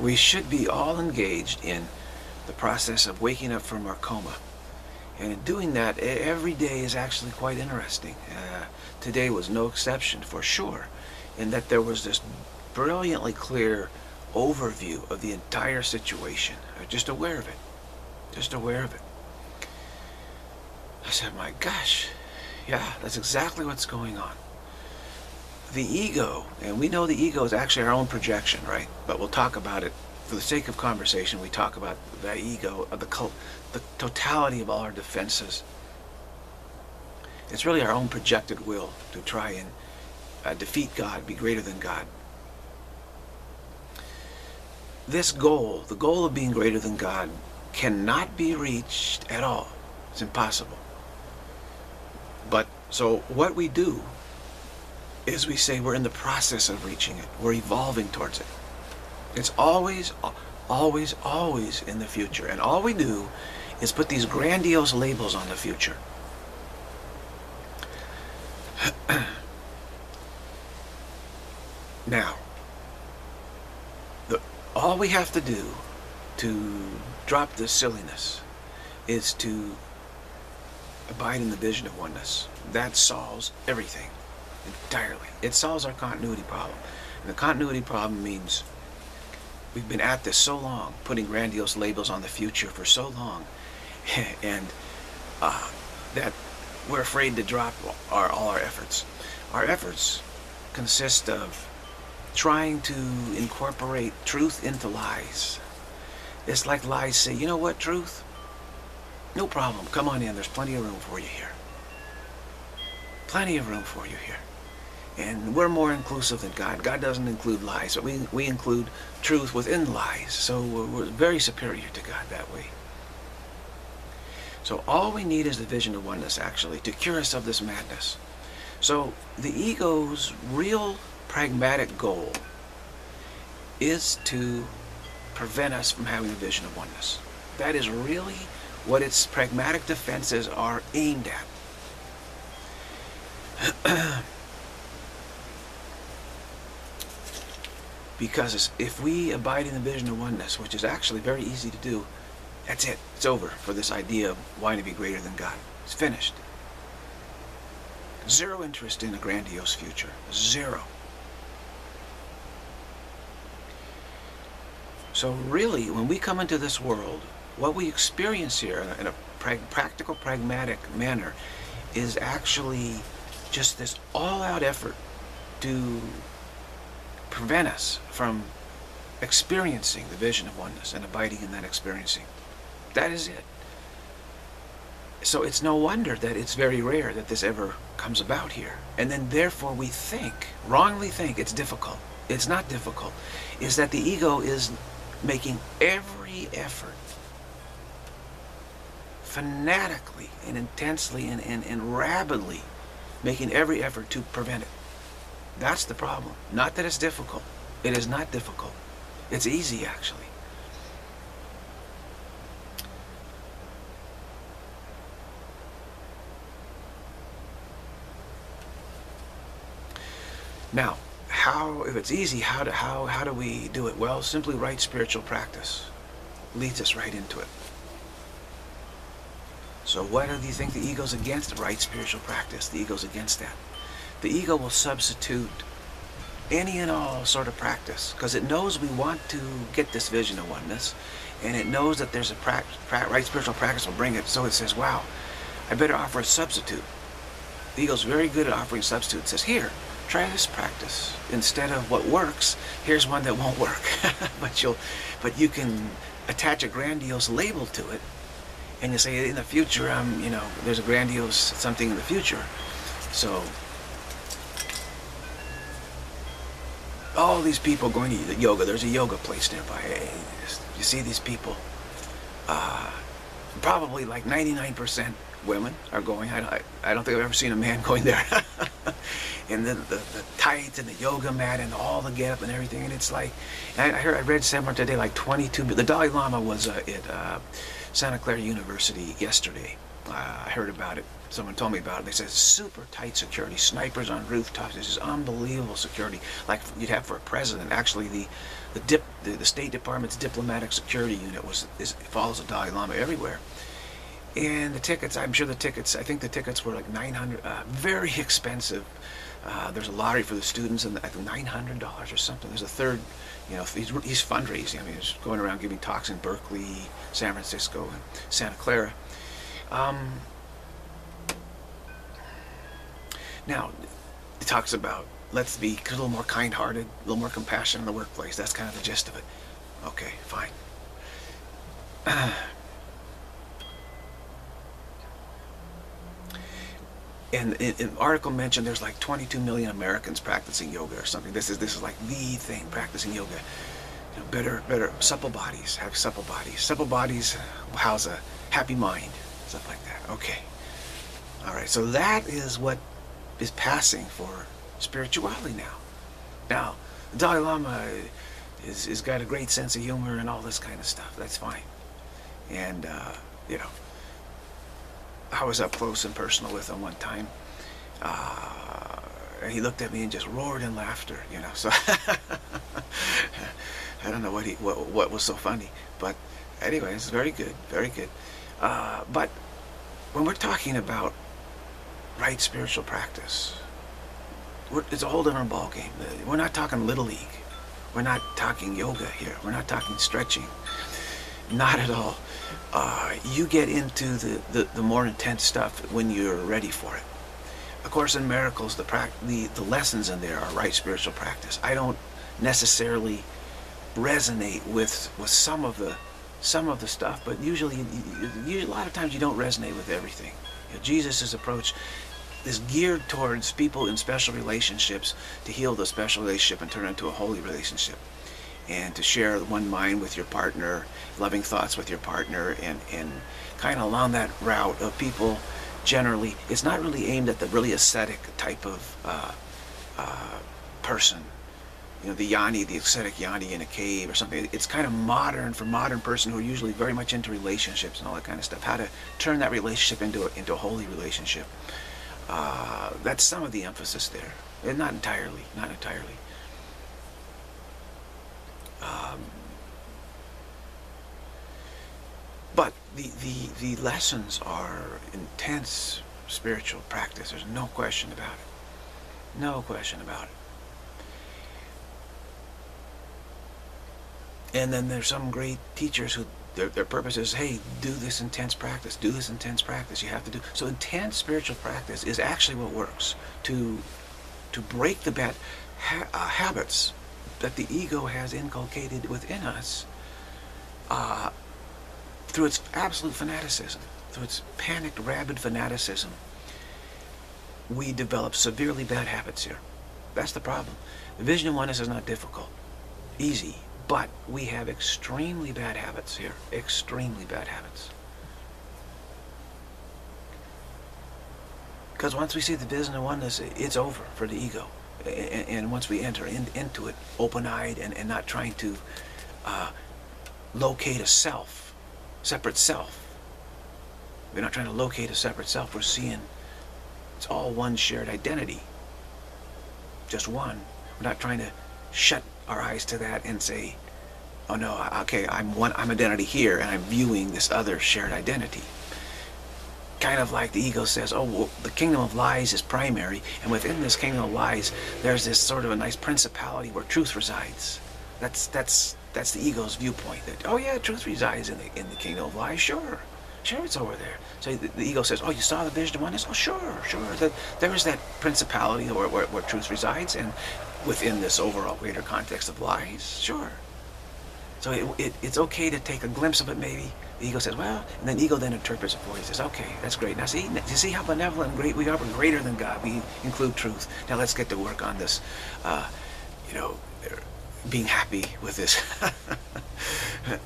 we should be all engaged in the process of waking up from our coma. And in doing that, every day is actually quite interesting. Uh, today was no exception, for sure, in that there was this brilliantly clear overview of the entire situation. Just aware of it. Just aware of it. I said, my gosh, yeah, that's exactly what's going on. The ego, and we know the ego is actually our own projection, right? But we'll talk about it for the sake of conversation. We talk about the ego, of the, the totality of all our defenses. It's really our own projected will to try and uh, defeat God, be greater than God. This goal, the goal of being greater than God, cannot be reached at all. It's impossible. But so what we do is we say we're in the process of reaching it. We're evolving towards it. It's always, always, always in the future. And all we do is put these grandiose labels on the future. now, the, all we have to do to drop this silliness is to abide in the vision of oneness. That solves everything entirely. It solves our continuity problem. And the continuity problem means we've been at this so long, putting grandiose labels on the future for so long, and uh, that we're afraid to drop our, all our efforts. Our efforts consist of trying to incorporate truth into lies. It's like lies say, you know what, truth? No problem. Come on in. There's plenty of room for you here. Plenty of room for you here. And we're more inclusive than God. God doesn't include lies, but we, we include truth within lies. So we're, we're very superior to God that way. So all we need is the vision of oneness, actually, to cure us of this madness. So the ego's real pragmatic goal is to prevent us from having a vision of oneness. That is really what its pragmatic defenses are aimed at. because if we abide in the vision of oneness, which is actually very easy to do, that's it. It's over for this idea of wanting to be greater than God. It's finished. Zero interest in a grandiose future. Zero. So really, when we come into this world, what we experience here in a practical, pragmatic manner is actually just this all-out effort to prevent us from experiencing the vision of oneness and abiding in that experiencing. That is it. So it's no wonder that it's very rare that this ever comes about here. And then therefore we think, wrongly think, it's difficult. It's not difficult. Is that the ego is making every effort fanatically and intensely and, and, and rapidly making every effort to prevent it. That's the problem. Not that it's difficult. It is not difficult. It's easy, actually. Now, how, if it's easy, how do, how, how do we do it? Well, simply right spiritual practice leads us right into it. So what do you think the ego's against? Right spiritual practice. The ego's against that. The ego will substitute any and all sort of practice because it knows we want to get this vision of oneness and it knows that there's a right spiritual practice will bring it. So it says, wow, I better offer a substitute. The ego's very good at offering substitutes It says, here, try this practice. Instead of what works, here's one that won't work. but you'll, but you can attach a grandiose label to it and you say in the future, um, you know, there's a grandiose something in the future. So, all these people going to yoga, there's a yoga place nearby. You see these people? Uh, probably like 99% women are going. I, I don't think I've ever seen a man going there. and the, the, the, tights and the yoga mat and all the get up and everything. And it's like, I, I heard, I read somewhere today, like 22, the Dalai Lama was uh, at uh, Santa Clara University yesterday. Uh, I heard about it. Someone told me about it. They said super tight security, snipers on rooftops. This is unbelievable security, like you'd have for a president. Actually, the the, dip, the, the State Department's diplomatic security unit was is, follows the Dalai Lama everywhere. And the tickets, I'm sure the tickets, I think the tickets were like 900, uh, very expensive. Uh, there's a lottery for the students, and I think $900 or something. There's a third, you know, he's, he's fundraising. I mean, he's going around giving talks in Berkeley, San Francisco, and Santa Clara. Um, now, it talks about let's be a little more kind-hearted, a little more compassion in the workplace. That's kind of the gist of it. Okay, fine. and an article mentioned there's like 22 million Americans practicing yoga or something. This is this is like the thing, practicing yoga. You know, better, better, supple bodies, have supple bodies. Supple bodies house a happy mind, stuff like that. Okay. All right, so that is what is passing for spirituality now. Now, the Dalai Lama is, is got a great sense of humor and all this kind of stuff. That's fine. And, uh, you know, I was up close and personal with him one time. Uh, and he looked at me and just roared in laughter, you know. So I don't know what he what, what was so funny, but anyway, it's very good, very good. Uh, but when we're talking about right spiritual practice, it's a whole different ball game. We're not talking little league. We're not talking yoga here. We're not talking stretching. Not at all. Uh, you get into the, the, the, more intense stuff when you're ready for it. Of course, in miracles, the, the, the lessons in there are right spiritual practice. I don't necessarily resonate with, with some of the some of the stuff, but usually, you, you, a lot of times you don't resonate with everything. You know, Jesus' approach is geared towards people in special relationships to heal the special relationship and turn it into a holy relationship and to share one mind with your partner, loving thoughts with your partner, and, and kind of along that route of people generally, it's not really aimed at the really ascetic type of uh, uh, person. You know, the yogi, the ascetic yogi in a cave or something. It's kind of modern for modern person who are usually very much into relationships and all that kind of stuff. How to turn that relationship into a, into a holy relationship. Uh, that's some of the emphasis there. And not entirely, not entirely. Um, but the, the, the lessons are intense spiritual practice. There's no question about it. No question about it. And then there's some great teachers who their, their purpose is, hey, do this intense practice, do this intense practice. You have to do so. Intense spiritual practice is actually what works to to break the bad ha uh, habits that the ego has inculcated within us uh, through its absolute fanaticism, through its panicked, rabid fanaticism. We develop severely bad habits here. That's the problem. The vision of oneness is not difficult, easy, but we have extremely bad habits here. Extremely bad habits. Because once we see the vision of oneness, it's over for the ego and, and once we enter in, into it open-eyed and, and not trying to uh, locate a self, separate self. We're not trying to locate a separate self. We're seeing it's all one shared identity. Just one. We're not trying to shut our eyes to that and say, oh no, okay, I'm one, I'm identity here and I'm viewing this other shared identity kind of like the ego says, oh, well, the kingdom of lies is primary, and within this kingdom of lies, there's this sort of a nice principality where truth resides. That's that's that's the ego's viewpoint. That oh yeah, truth resides in the in the kingdom of lies. Sure, sure, it's over there. So the, the ego says, oh, you saw the vision of oneness. Oh, sure, sure. That there is that principality where, where where truth resides, and within this overall greater context of lies. Sure. So it, it, it's okay to take a glimpse of it maybe, the ego says, well, and then ego then interprets it for you. He says, okay, that's great. Now see, you see how benevolent and great we are? We're greater than God. We include truth. Now let's get to work on this, uh, you know, being happy with this.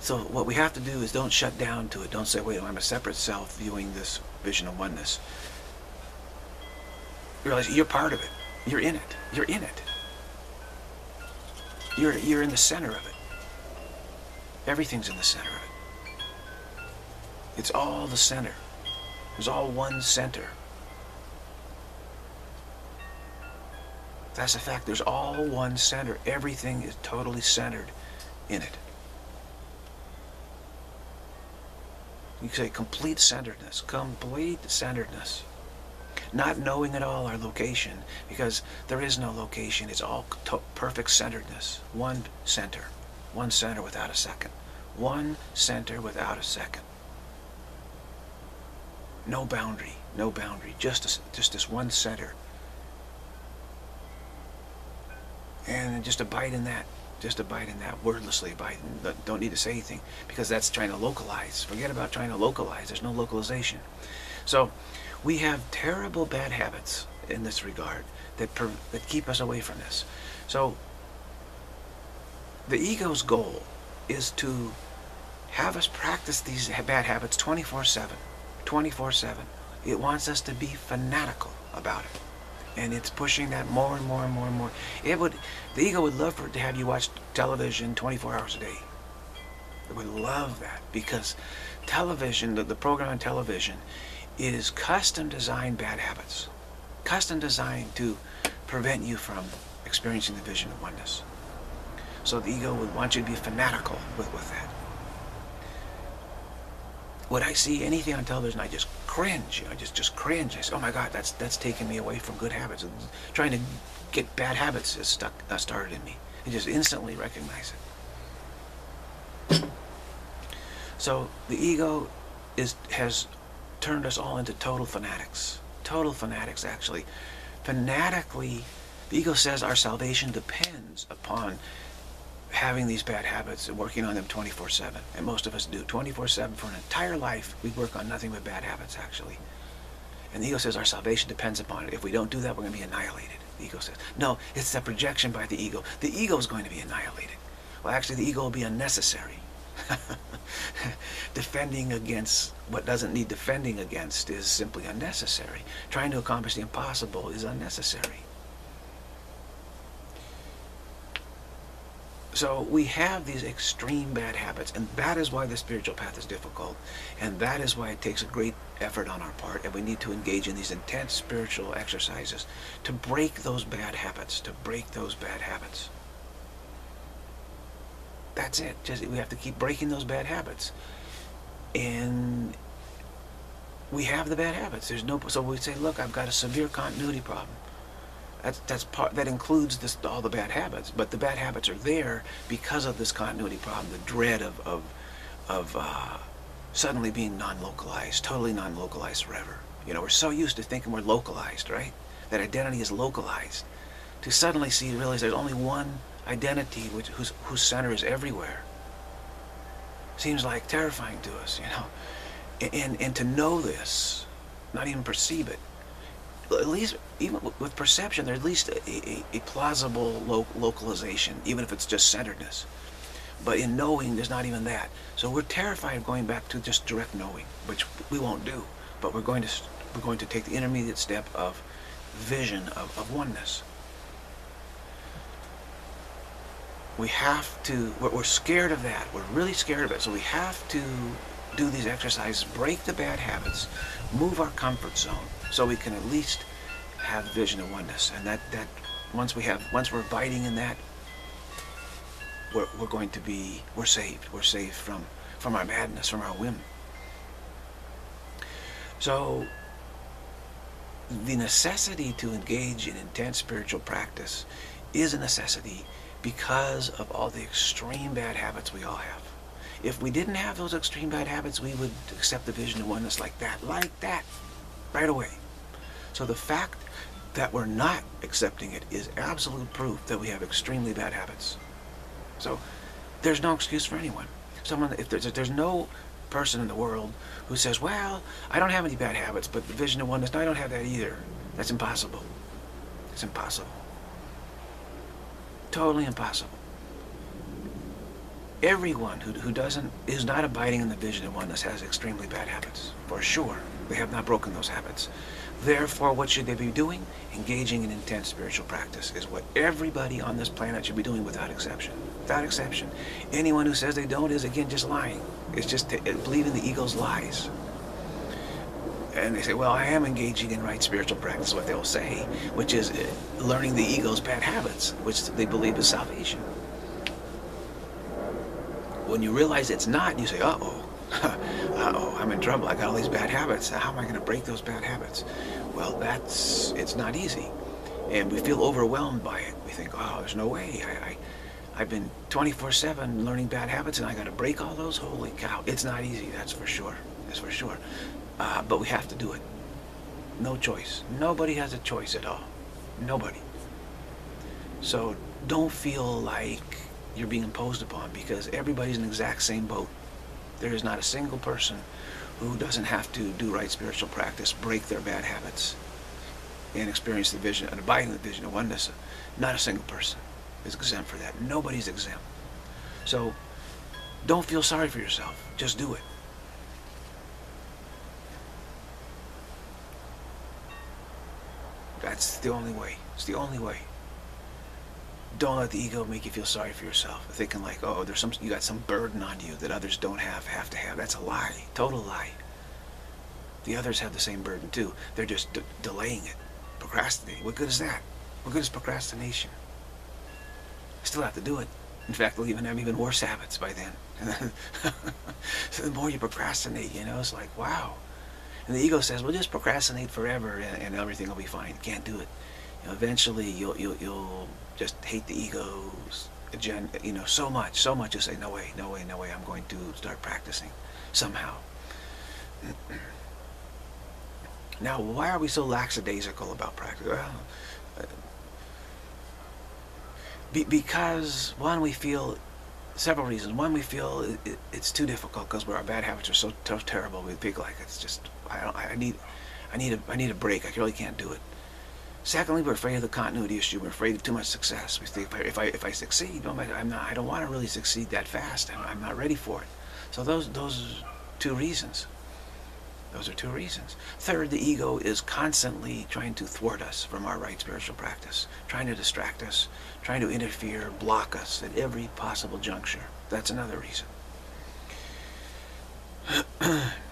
so what we have to do is don't shut down to it. Don't say, wait, I'm a separate self viewing this vision of oneness. You realize you're part of it. You're in it. You're in it. You're, you're in the center of it. Everything's in the center of it. It's all the center. There's all one center. That's a fact. There's all one center. Everything is totally centered in it. You say complete centeredness. Complete centeredness. Not knowing at all our location, because there is no location. It's all perfect centeredness. One center. One center without a second. One center without a second. No boundary. No boundary. Just, a, just this one center. And just abide in that just abide in that wordlessly abide don't need to say anything because that's trying to localize forget about trying to localize there's no localization so we have terrible bad habits in this regard that, that keep us away from this so the ego's goal is to have us practice these bad habits 24 7 24 7 it wants us to be fanatical about it and it's pushing that more and more and more and more. It would, the ego would love for to have you watch television 24 hours a day. It would love that because television, the, the program on television, is custom designed bad habits, custom designed to prevent you from experiencing the vision of oneness. So the ego would want you to be fanatical with, with that. When I see anything on television, I just cringe. I just just cringe. I say, "Oh my God, that's that's taking me away from good habits." And trying to get bad habits is stuck uh, started in me. I just instantly recognize it. So the ego is has turned us all into total fanatics. Total fanatics, actually. Fanatically, the ego says our salvation depends upon having these bad habits and working on them 24-7. And most of us do. 24-7 for an entire life, we work on nothing but bad habits, actually. And the ego says our salvation depends upon it. If we don't do that, we're going to be annihilated. The ego says, no, it's a projection by the ego. The ego is going to be annihilated. Well, actually, the ego will be unnecessary. defending against what doesn't need defending against is simply unnecessary. Trying to accomplish the impossible is unnecessary. So we have these extreme bad habits, and that is why the spiritual path is difficult, and that is why it takes a great effort on our part, and we need to engage in these intense spiritual exercises to break those bad habits, to break those bad habits. That's it. Just we have to keep breaking those bad habits, and we have the bad habits. There's no so we say, look, I've got a severe continuity problem. That's, that's part, that includes this, all the bad habits. But the bad habits are there because of this continuity problem, the dread of, of, of uh, suddenly being non-localized, totally non-localized forever. You know, we're so used to thinking we're localized, right? That identity is localized. To suddenly see, realize there's only one identity which, whose, whose center is everywhere. Seems like terrifying to us, you know. And, and to know this, not even perceive it, at least even with perception, there's at least a, a, a plausible lo localization, even if it's just centeredness. But in knowing, there's not even that. So we're terrified of going back to just direct knowing, which we won't do. But we're going to we're going to take the intermediate step of vision of, of oneness. We have to. We're, scared of that. We're really scared of it. So we have to do these exercises, break the bad habits, move our comfort zone so we can at least have vision of oneness. And that, that once we have, once we're abiding in that, we're, we're going to be, we're saved. We're saved from, from our madness, from our whim. So the necessity to engage in intense spiritual practice is a necessity because of all the extreme bad habits we all have. If we didn't have those extreme bad habits, we would accept the vision of oneness like that, like that, right away. So the fact that we're not accepting it is absolute proof that we have extremely bad habits. So there's no excuse for anyone. Someone, if there's, if there's no person in the world who says, well, I don't have any bad habits, but the vision of oneness, no, I don't have that either. That's impossible. It's impossible. Totally impossible everyone who, who doesn't is not abiding in the vision of oneness has extremely bad habits for sure they have not broken those habits Therefore, what should they be doing? Engaging in intense spiritual practice is what everybody on this planet should be doing without exception. Without exception. Anyone who says they don't is, again, just lying. It's just believing the ego's lies. And they say, well, I am engaging in right spiritual practice, what they'll say, which is uh, learning the ego's bad habits, which they believe is salvation. When you realize it's not, you say, uh-oh, uh-oh, I'm in trouble. I got all these bad habits. How am I going to break those bad habits? Well, that's, it's not easy. And we feel overwhelmed by it. We think, oh, there's no way. I, I, I've been 24-7 learning bad habits and I got to break all those? Holy cow. It's not easy, that's for sure. That's for sure. Uh, but we have to do it. No choice. Nobody has a choice at all. Nobody. So don't feel like you're being imposed upon because everybody's in the exact same boat. There is not a single person who doesn't have to do right spiritual practice, break their bad habits, and experience the vision, and abide in the vision of oneness. Not a single person is exempt for that. Nobody's exempt. So don't feel sorry for yourself. Just do it. That's the only way. It's the only way don't let the ego make you feel sorry for yourself. Thinking like, oh, there's some you got some burden on you that others don't have, have to have. That's a lie. Total lie. The others have the same burden too. They're just delaying it, procrastinating. What good is that? What good is procrastination? Still have to do it. In fact, they'll even have even worse habits by then. so the more you procrastinate, you know, it's like, wow. And the ego says, well, just procrastinate forever and, and everything will be fine. Can't do it. You know, eventually, you'll, you'll, you'll just hate the egos, agenda, you know, so much, so much. You say, no way, no way, no way. I'm going to start practicing somehow. now, why are we so lackadaisical about practice? Well, uh, be, because one, we feel several reasons. One, we feel it, it, it's too difficult because our bad habits are so terrible. We feel like it's just I don't. I need. I need a. I need a break. I really can't do it. Secondly, we're afraid of the continuity issue. We're afraid of too much success. We think if I, if I, if I succeed, oh I'm not, I don't want to really succeed that fast. I'm, I'm not ready for it. So those, those two reasons. Those are two reasons. Third, the ego is constantly trying to thwart us from our right spiritual practice, trying to distract us, trying to interfere, block us at every possible juncture. That's another reason.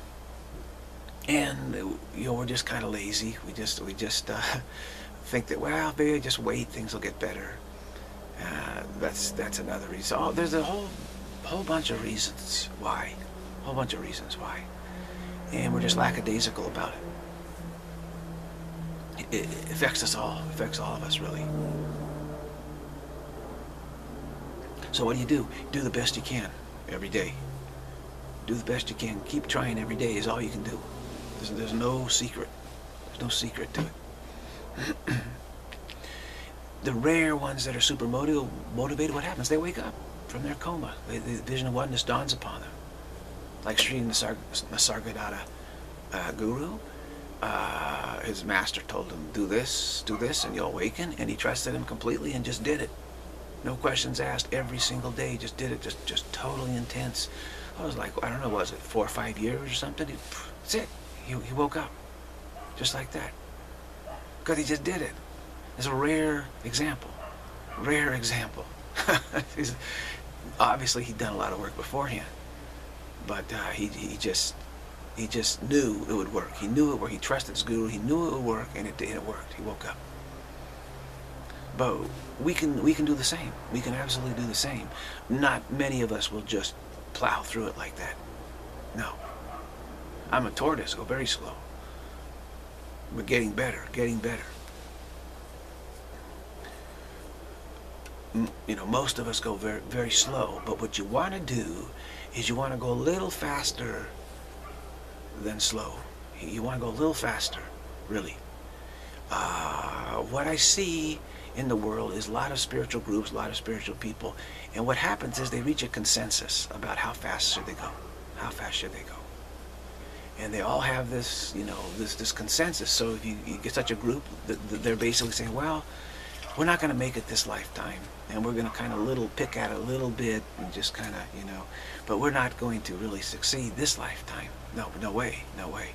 and you know we're just kind of lazy. We just we just uh, think that, well, maybe just wait, things will get better. Uh, that's that's another reason. Oh, there's a whole whole bunch of reasons why, a whole bunch of reasons why, and we're just lackadaisical about it. It, it affects us all. It affects all of us, really. So what do you do? Do the best you can every day. Do the best you can. Keep trying every day is all you can do. There's, there's no secret. There's no secret to it. the rare ones that are super motiv motivated, what happens? They wake up from their coma. the vision of oneness dawns upon them. Like Sri Nisarg Nisargadatta uh, Guru, uh, his master told him, do this, do this, and you'll awaken. And he trusted him completely and just did it. No questions asked every single day. Just did it, just, just totally intense. I was like, I don't know, was it four or five years or something? That's it. He, he woke up. Just like that because he just did it. It's a rare example. Rare example. obviously, he'd done a lot of work beforehand, but uh, he, he just he just knew it would work. He knew it worked. He trusted his guru. He knew it would work, and it, and it worked. He woke up. But we can we can do the same. We can absolutely do the same. Not many of us will just plow through it like that. No. I'm a tortoise. Go very slow. But getting better, getting better. you know, most of us go very, very slow. But what you want to do is you want to go a little faster than slow. You want to go a little faster, really. Uh, what I see in the world is a lot of spiritual groups, a lot of spiritual people. And what happens is they reach a consensus about how fast should they go. How fast should they go? And they all have this, you know, this this consensus. So if you, you get such a group, they're basically saying, well, we're not going to make it this lifetime. And we're going to kind of little pick at it a little bit and just kind of you know but we're not going to really succeed this lifetime. No no way no way.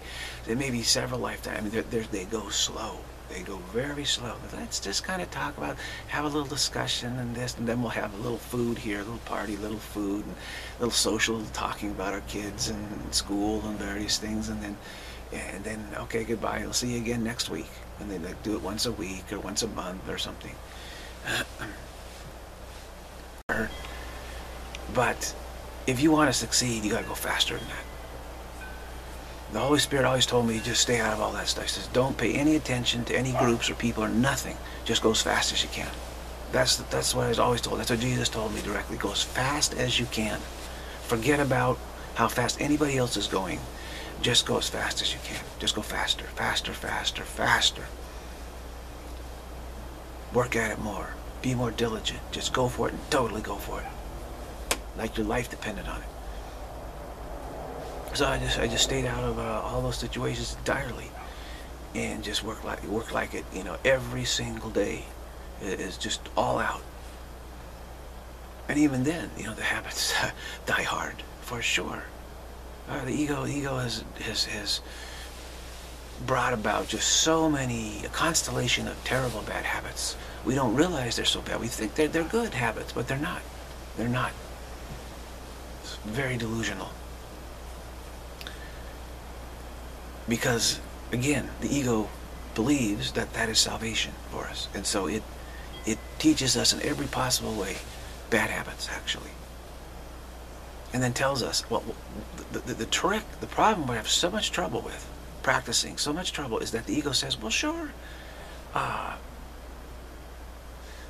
There may be several lifetimes. I mean they're, they're, they go slow they go very slow. Let's just kind of talk about have a little discussion and this and then we'll have a little food here a little party little food and a little social talking about our kids and school and various things and then and then okay goodbye i'll see you again next week. And then like, do it once a week or once a month or something. But if you want to succeed you got to go faster than that the Holy Spirit always told me just stay out of all that stuff. He says don't pay any attention to any groups or people or nothing. Just go as fast as you can. That's that's what I was always told. That's what Jesus told me directly. Go as fast as you can. Forget about how fast anybody else is going. Just go as fast as you can. Just go faster, faster, faster, faster. Work at it more. Be more diligent. Just go for it and totally go for it. Like your life depended on it. So I just I just stayed out of uh, all those situations entirely, and just work like work like it. You know, every single day is just all out. And even then, you know, the habits die hard for sure. Uh, the ego, ego has, has, has brought about just so many, a constellation of terrible bad habits. We don't realize they're so bad. We think they're, they're good habits, but they're not. They're not. It's very delusional. Because, again, the ego believes that that is salvation for us. And so it, it teaches us in every possible way bad habits, actually and then tells us, well, the, the, the trick, the problem we have so much trouble with practicing, so much trouble, is that the ego says, well, sure, uh,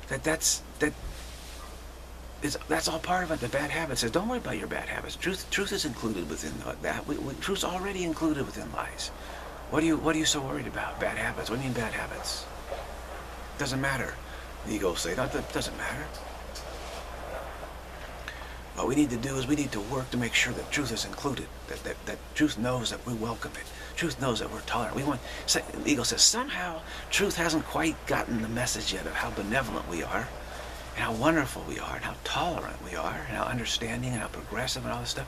that that's, that is, that's all part of it, the bad habits. Says, don't worry about your bad habits. Truth, truth is included within that. We, we, truth's already included within lies. What are you, what are you so worried about? Bad habits? What do you mean bad habits? Doesn't matter. The ego say, no, that doesn't matter. What we need to do is we need to work to make sure that truth is included, that, that, that truth knows that we welcome it. Truth knows that we're tolerant. We want, the ego says, somehow truth hasn't quite gotten the message yet of how benevolent we are, and how wonderful we are, and how tolerant we are, and how understanding, and how progressive, and all this stuff.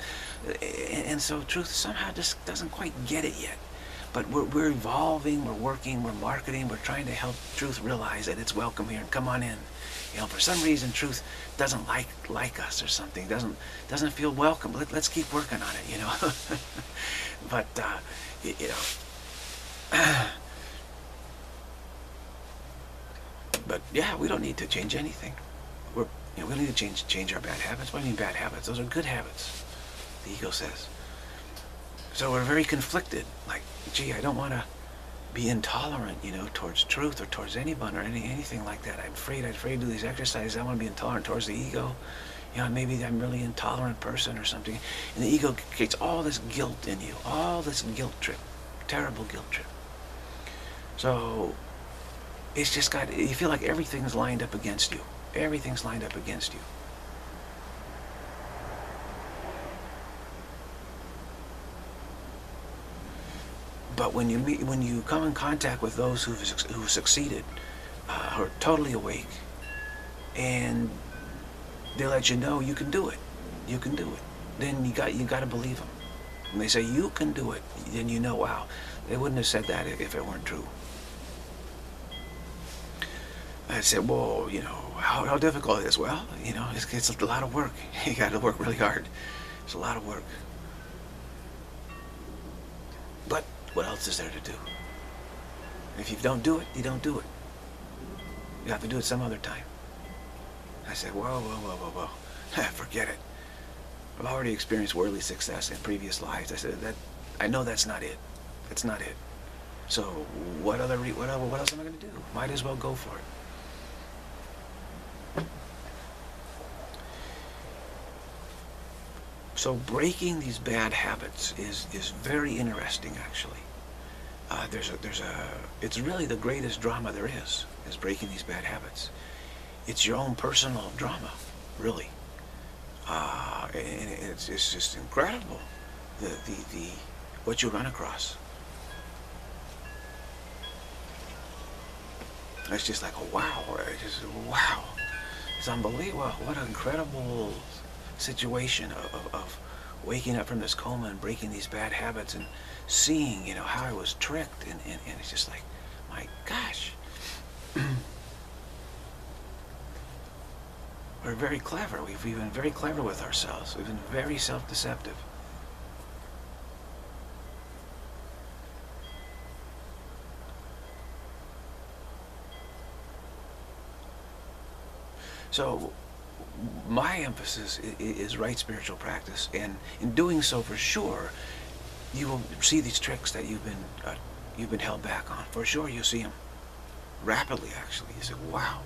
And, so truth somehow just doesn't quite get it yet. But we're, we're evolving, we're working, we're marketing, we're trying to help truth realize that it's welcome here and come on in. You know, for some reason, truth doesn't like like us or something. Doesn't doesn't feel welcome. Let, us keep working on it. You know. but uh, you, you know. but yeah, we don't need to change anything. You know we need to change change our bad habits. What do you mean bad habits? Those are good habits. The ego says. So we're very conflicted. Like, gee, I don't want to be intolerant, you know, towards truth or towards anyone or any anything like that. I'm afraid, I'm afraid to do these exercises. I want to be intolerant towards the ego. You know, maybe I'm really intolerant person or something. And the ego creates all this guilt in you, all this guilt trip, terrible guilt trip. So it's just got, you feel like everything's lined up against you. Everything's lined up against you. But when you meet, when you come in contact with those who've, who've succeeded, uh, who are totally awake, and they let you know you can do it, you can do it. Then you got you got to believe them. When they say you can do it, then you know, wow, they wouldn't have said that if it weren't true. I said, well, you know, how, how difficult it is. Well, you know, it's, it's a lot of work. You got to work really hard. It's a lot of work. But what else is there to do? If you don't do it, you don't do it. You have to do it some other time. I said, whoa, whoa, whoa, whoa, whoa. Ah, forget it. I've already experienced worldly success in previous lives. I said, that I know that's not it. That's not it. So what other, what, what else am I going to do? Might as well go for it. So breaking these bad habits is, is very interesting, actually. Uh, there's a, there's a, it's really the greatest drama there is, is breaking these bad habits. It's your own personal drama, really. Uh, and it's, it's just incredible, the, the, the, what you run across. it's just like, wow, it's just, wow. It's unbelievable. What an incredible situation of, of, waking up from this coma and breaking these bad habits and seeing, you know, how I was tricked. And, and, and it's just like, my gosh. We're very clever. We've, we've been very clever with ourselves. We've been very self-deceptive. So my emphasis is right spiritual practice, and in doing so, for sure, you will see these tricks that you've been uh, you've been held back on. For sure, you'll see them rapidly. Actually, you say, "Wow,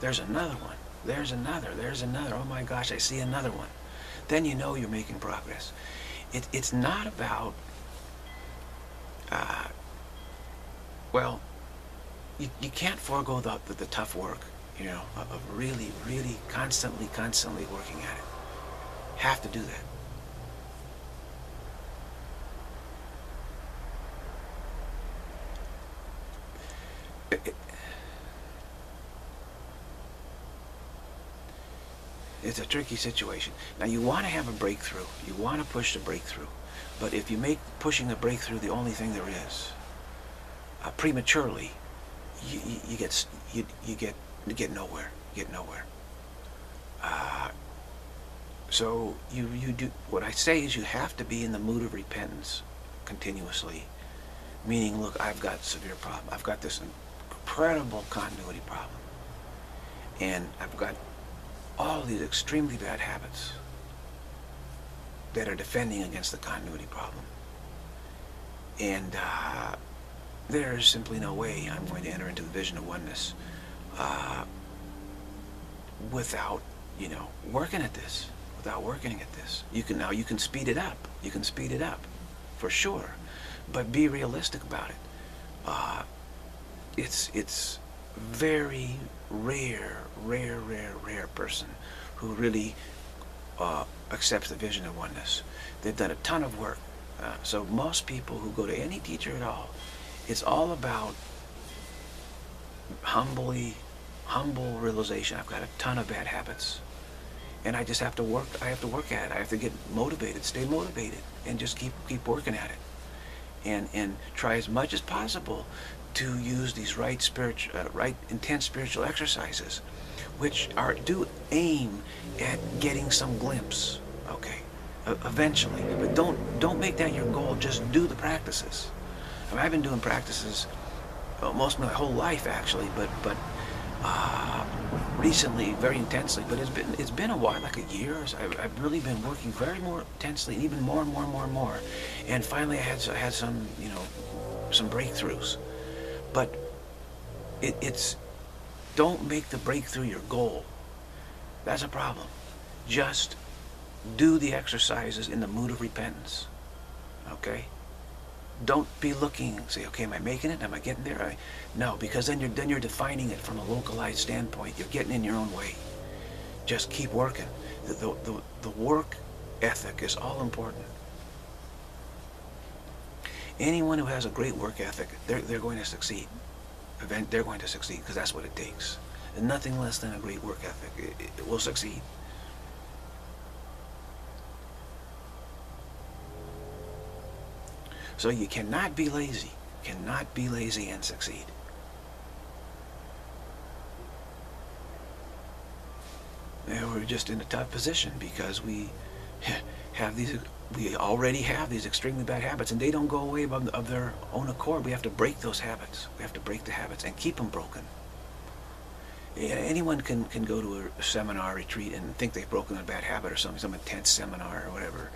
there's another one. There's another. There's another. Oh my gosh, I see another one." Then you know you're making progress. It, it's not about uh, well, you, you can't forego the, the, the tough work you know, of really, really constantly, constantly working at it. Have to do that. it's a tricky situation. Now you want to have a breakthrough. You want to push the breakthrough. But if you make pushing the breakthrough the only thing there is, uh, prematurely, you, you, you, get you, you get get nowhere, get nowhere. Uh, so you, you do, what I say is you have to be in the mood of repentance continuously. Meaning, look, I've got severe problem. I've got this incredible continuity problem. And I've got all these extremely bad habits that are defending against the continuity problem. And uh, there is simply no way I'm going to enter into the vision of oneness uh, without, you know, working at this, without working at this. You can now, you can speed it up. You can speed it up, for sure. But be realistic about it. Uh, it's, it's very rare, rare, rare, rare person who really uh, accepts the vision of oneness. They've done a ton of work. Uh, so most people who go to any teacher at all, it's all about humbly humble realization. I've got a ton of bad habits. And I just have to work, I have to work at it. I have to get motivated, stay motivated, and just keep, keep working at it. And, and try as much as possible to use these right spiritual, uh, right intense spiritual exercises, which are do aim at getting some glimpse, okay, uh, eventually. But don't don't make that your goal. Just do the practices. I mean, I've been doing practices most of my whole life actually, but but uh, recently very intensely, but it's been it's been a while, like a year. I've, I've really been working very more intensely, even more and more and more and more. And finally, I had I had some you know some breakthroughs, but it, it's don't make the breakthrough your goal. That's a problem. Just do the exercises in the mood of repentance. Okay? Don't be looking say okay am i making it? Am i getting there? I, no because then you're then you're defining it from a localized standpoint. You're getting in your own way. Just keep working. The, the, the, the work ethic is all important. Anyone who has a great work ethic they're, they're going to succeed. Event, they're going to succeed because that's what it takes. And nothing less than a great work ethic it, it will succeed So you cannot be lazy, cannot be lazy and succeed. And we're just in a tough position because we have these, we already have these extremely bad habits and they don't go away of, of their own accord. We have to break those habits. We have to break the habits and keep them broken. Anyone can, can go to a seminar retreat and think they've broken a bad habit or something, some intense seminar or whatever.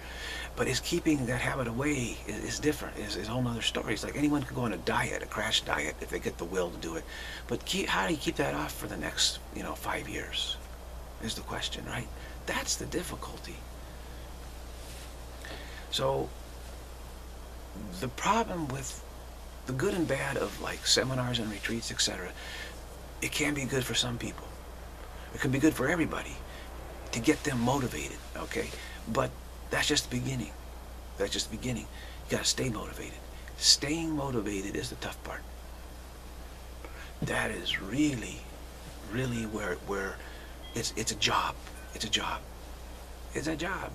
But is keeping that habit away is, is different, is, is a whole other story. It's like anyone can go on a diet, a crash diet, if they get the will to do it. But keep, how do you keep that off for the next, you know, five years? Is the question, right? That's the difficulty. So, the problem with the good and bad of like seminars and retreats, etc., it can be good for some people. It can be good for everybody to get them motivated, okay? But that's just the beginning. That's just the beginning. You got to stay motivated. Staying motivated is the tough part. that is really, really where where it's it's a job. It's a job. It's a job.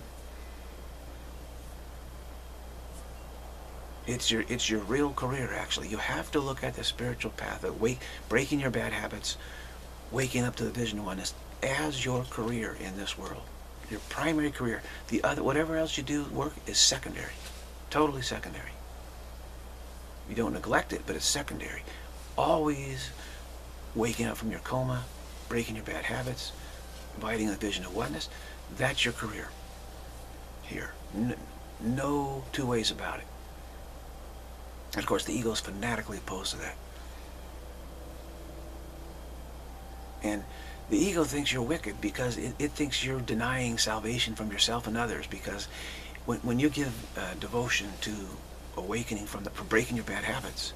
It's your it's your real career actually. You have to look at the spiritual path of wake, breaking your bad habits, waking up to the vision of oneness as your career in this world. Your primary career. The other whatever else you do work is secondary. Totally secondary. You don't neglect it, but it's secondary. Always waking up from your coma, breaking your bad habits, inviting the vision of oneness. That's your career. Here. no two ways about it. And of course, the ego is fanatically opposed to that. And the ego thinks you're wicked because it, it thinks you're denying salvation from yourself and others because when, when you give uh, devotion to awakening from, the, from breaking your bad habits,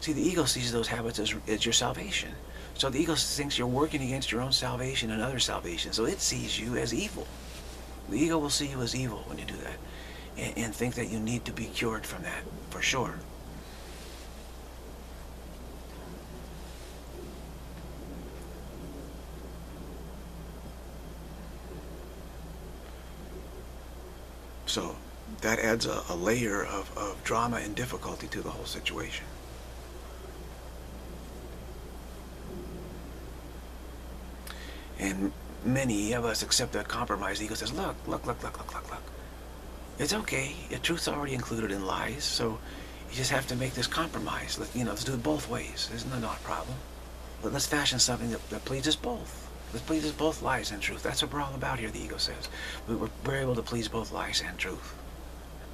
see, the ego sees those habits as, as your salvation. So the ego thinks you're working against your own salvation and other salvation. So it sees you as evil. The ego will see you as evil when you do that and, and think that you need to be cured from that, for sure. So that adds a, a layer of, of drama and difficulty to the whole situation. And many of us accept that compromise. The ego says, look, look, look, look, look, look, look. It's okay. Your truth's already included in lies, so you just have to make this compromise. Let, you know, let's do it both ways. Isn't that not a problem? But let's fashion something that, that pleases both. Let's please both lies and truth. That's what we're all about here, the ego says. We're, we're able to please both lies and truth.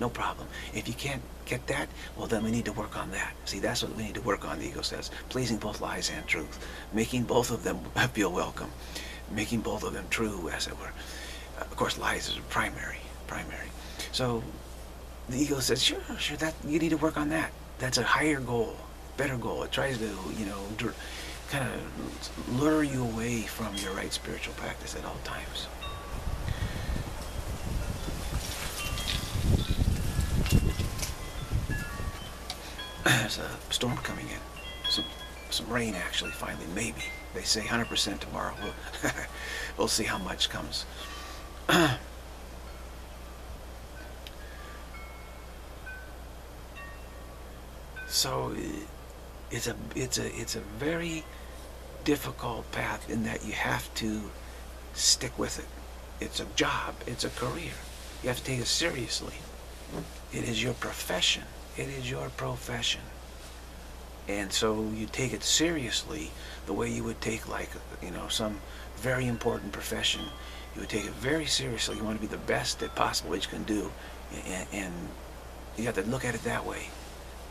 No problem. If you can't get that, well, then we need to work on that. See, that's what we need to work on, the ego says. Pleasing both lies and truth. Making both of them feel welcome. Making both of them true, as it were. Uh, of course, lies is primary. Primary. So the ego says, sure, sure, that you need to work on that. That's a higher goal, better goal. It tries to, you know, kind of lure you away from your right spiritual practice at all times. There's a storm coming in. Some, some rain, actually, finally, maybe. They say 100% tomorrow. We'll, we'll see how much comes. so it's a it's a it's a very difficult path in that you have to stick with it. It's a job, it's a career. You have to take it seriously. It is your profession. It is your profession. And so you take it seriously the way you would take like, you know, some very important profession. You would take it very seriously. You want to be the best that possible you can do. And, and you have to look at it that way.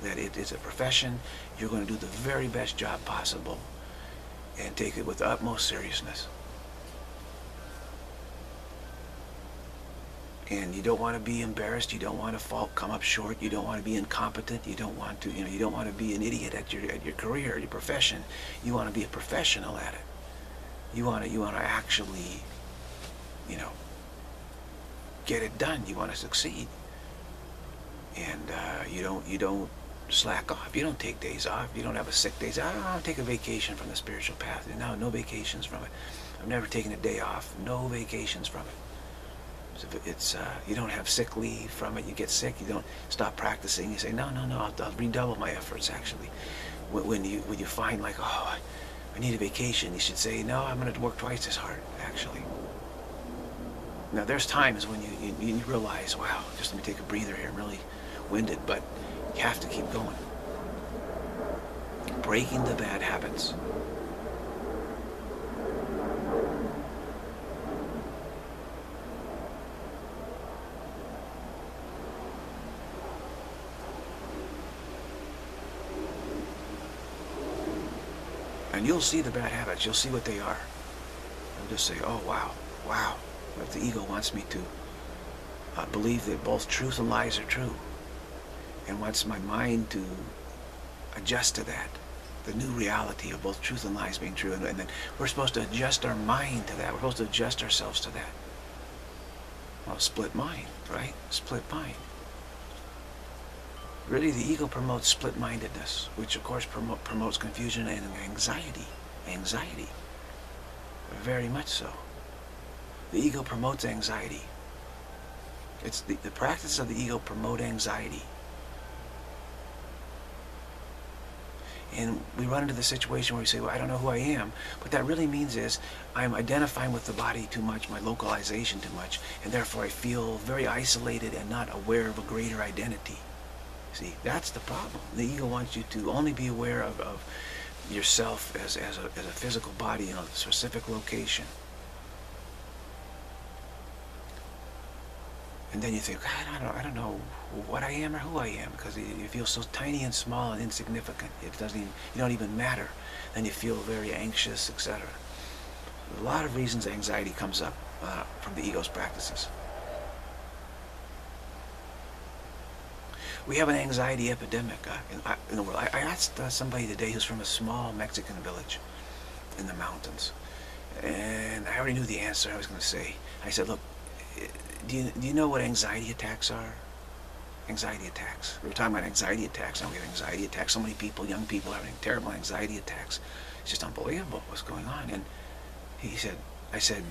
That it is a profession. You're going to do the very best job possible and take it with utmost seriousness. And you don't want to be embarrassed. You don't want to fall, come up short. You don't want to be incompetent. You don't want to, you know, you don't want to be an idiot at your at your career, your profession. You want to be a professional at it. You want to, you want to actually, you know, get it done. You want to succeed. And uh, you don't, you don't slack off. You don't take days off. You don't have a sick days. I don't take a vacation from the spiritual path. No, no vacations from it. I've never taken a day off. No vacations from it. So it's uh, you don't have sick leave from it. You get sick. You don't stop practicing. You say no, no, no. I'll, I'll redouble my efforts. Actually, when, when, you when you find like oh, I need a vacation, you should say no. I'm going to work twice as hard. Actually. Now there's times when you, you, you realize wow, just let me take a breather here. I'm really winded, but you have to keep going. Breaking the bad habits. And you'll see the bad habits. You'll see what they are. You'll just say, oh, wow, wow. If the ego wants me to uh, believe that both truth and lies are true, and wants my mind to adjust to that the new reality of both truth and lies being true and, and then we're supposed to adjust our mind to that we're supposed to adjust ourselves to that well split mind right split mind Really, the ego promotes split-mindedness, which of course promote, promotes confusion and anxiety. Anxiety. Very much so. The ego promotes anxiety. It's the, the practice of the ego promote anxiety. And we run into the situation where we say, well, I don't know who I am. What that really means is I'm identifying with the body too much, my localization too much, and therefore I feel very isolated and not aware of a greater identity. See, that's the problem. The ego wants you to only be aware of, of yourself as, as, a, as a physical body in a specific location. And then you think, I don't I don't know what I am or who I am because you feel so tiny and small and insignificant. It doesn't even, you don't even matter. Then you feel very anxious, etc. A lot of reasons anxiety comes up uh, from the ego's practices. We have an anxiety epidemic uh, in, uh, in, the world. I, I asked uh, somebody today who's from a small Mexican village in the mountains, and I already knew the answer I was going to say. I said, look, do you, do you know what anxiety attacks are? Anxiety attacks. We were talking about anxiety attacks. Now we have anxiety attacks. So many people, young people, having terrible anxiety attacks. It's just unbelievable what's going on. And he said, I said,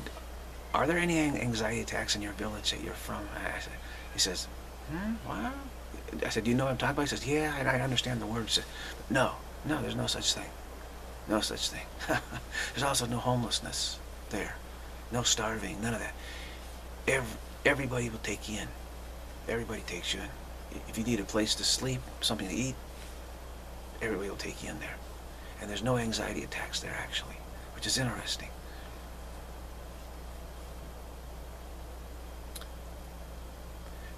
are there any anxiety attacks in your village that you're from? I said, he says, hmm, what? I said, do you know what I'm talking about? He says, yeah, I, I understand the words. No, no, there's no such thing. No such thing. there's also no homelessness there. No starving, none of that. Every, everybody will take you in. Everybody takes you in. If you need a place to sleep, something to eat, everybody will take you in there. And there's no anxiety attacks there, actually, which is interesting.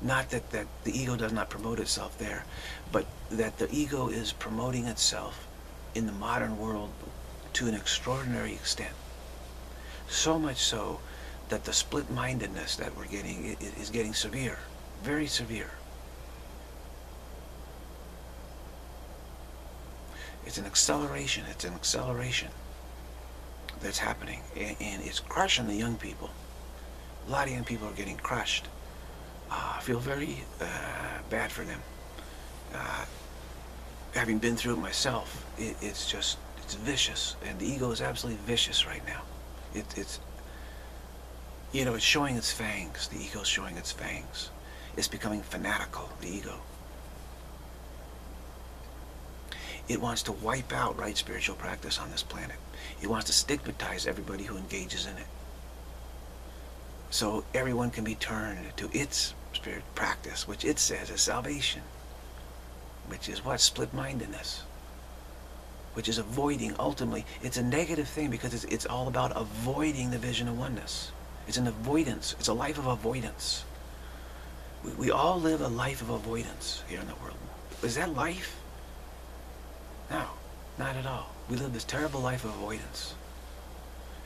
Not that, that the ego does not promote itself there, but that the ego is promoting itself in the modern world to an extraordinary extent. So much so that the split-mindedness that we're getting is getting severe, very severe. It's an acceleration, it's an acceleration that's happening, and it's crushing the young people. A lot of young people are getting crushed. Uh, I feel very uh, bad for them. Uh, having been through it myself, it, it's just, it's vicious, and the ego is absolutely vicious right now. It, it's you know, it's showing its fangs. The ego's showing its fangs. It's becoming fanatical, the ego. It wants to wipe out right spiritual practice on this planet. It wants to stigmatize everybody who engages in it. So everyone can be turned to its spirit practice, which it says is salvation. Which is what? Split-mindedness. Which is avoiding, ultimately, it's a negative thing because it's, it's all about avoiding the vision of oneness. It's an avoidance. It's a life of avoidance. We, we all live a life of avoidance here in the world. Is that life? No, not at all. We live this terrible life of avoidance.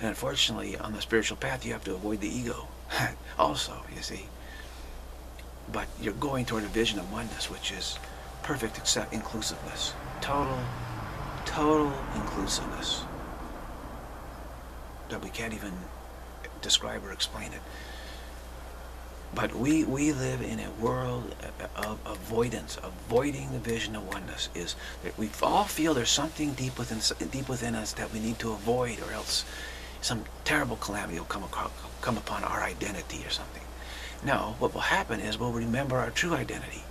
And unfortunately, on the spiritual path, you have to avoid the ego also, you see. But you're going toward a vision of oneness, which is perfect accept inclusiveness. Total, total inclusiveness. That we can't even describe or explain it. But we, we live in a world of avoidance. Avoiding the vision of oneness is that we all feel there's something deep within, deep within us that we need to avoid or else some terrible calamity will come, across, come upon our identity or something. No, what will happen is we'll remember our true identity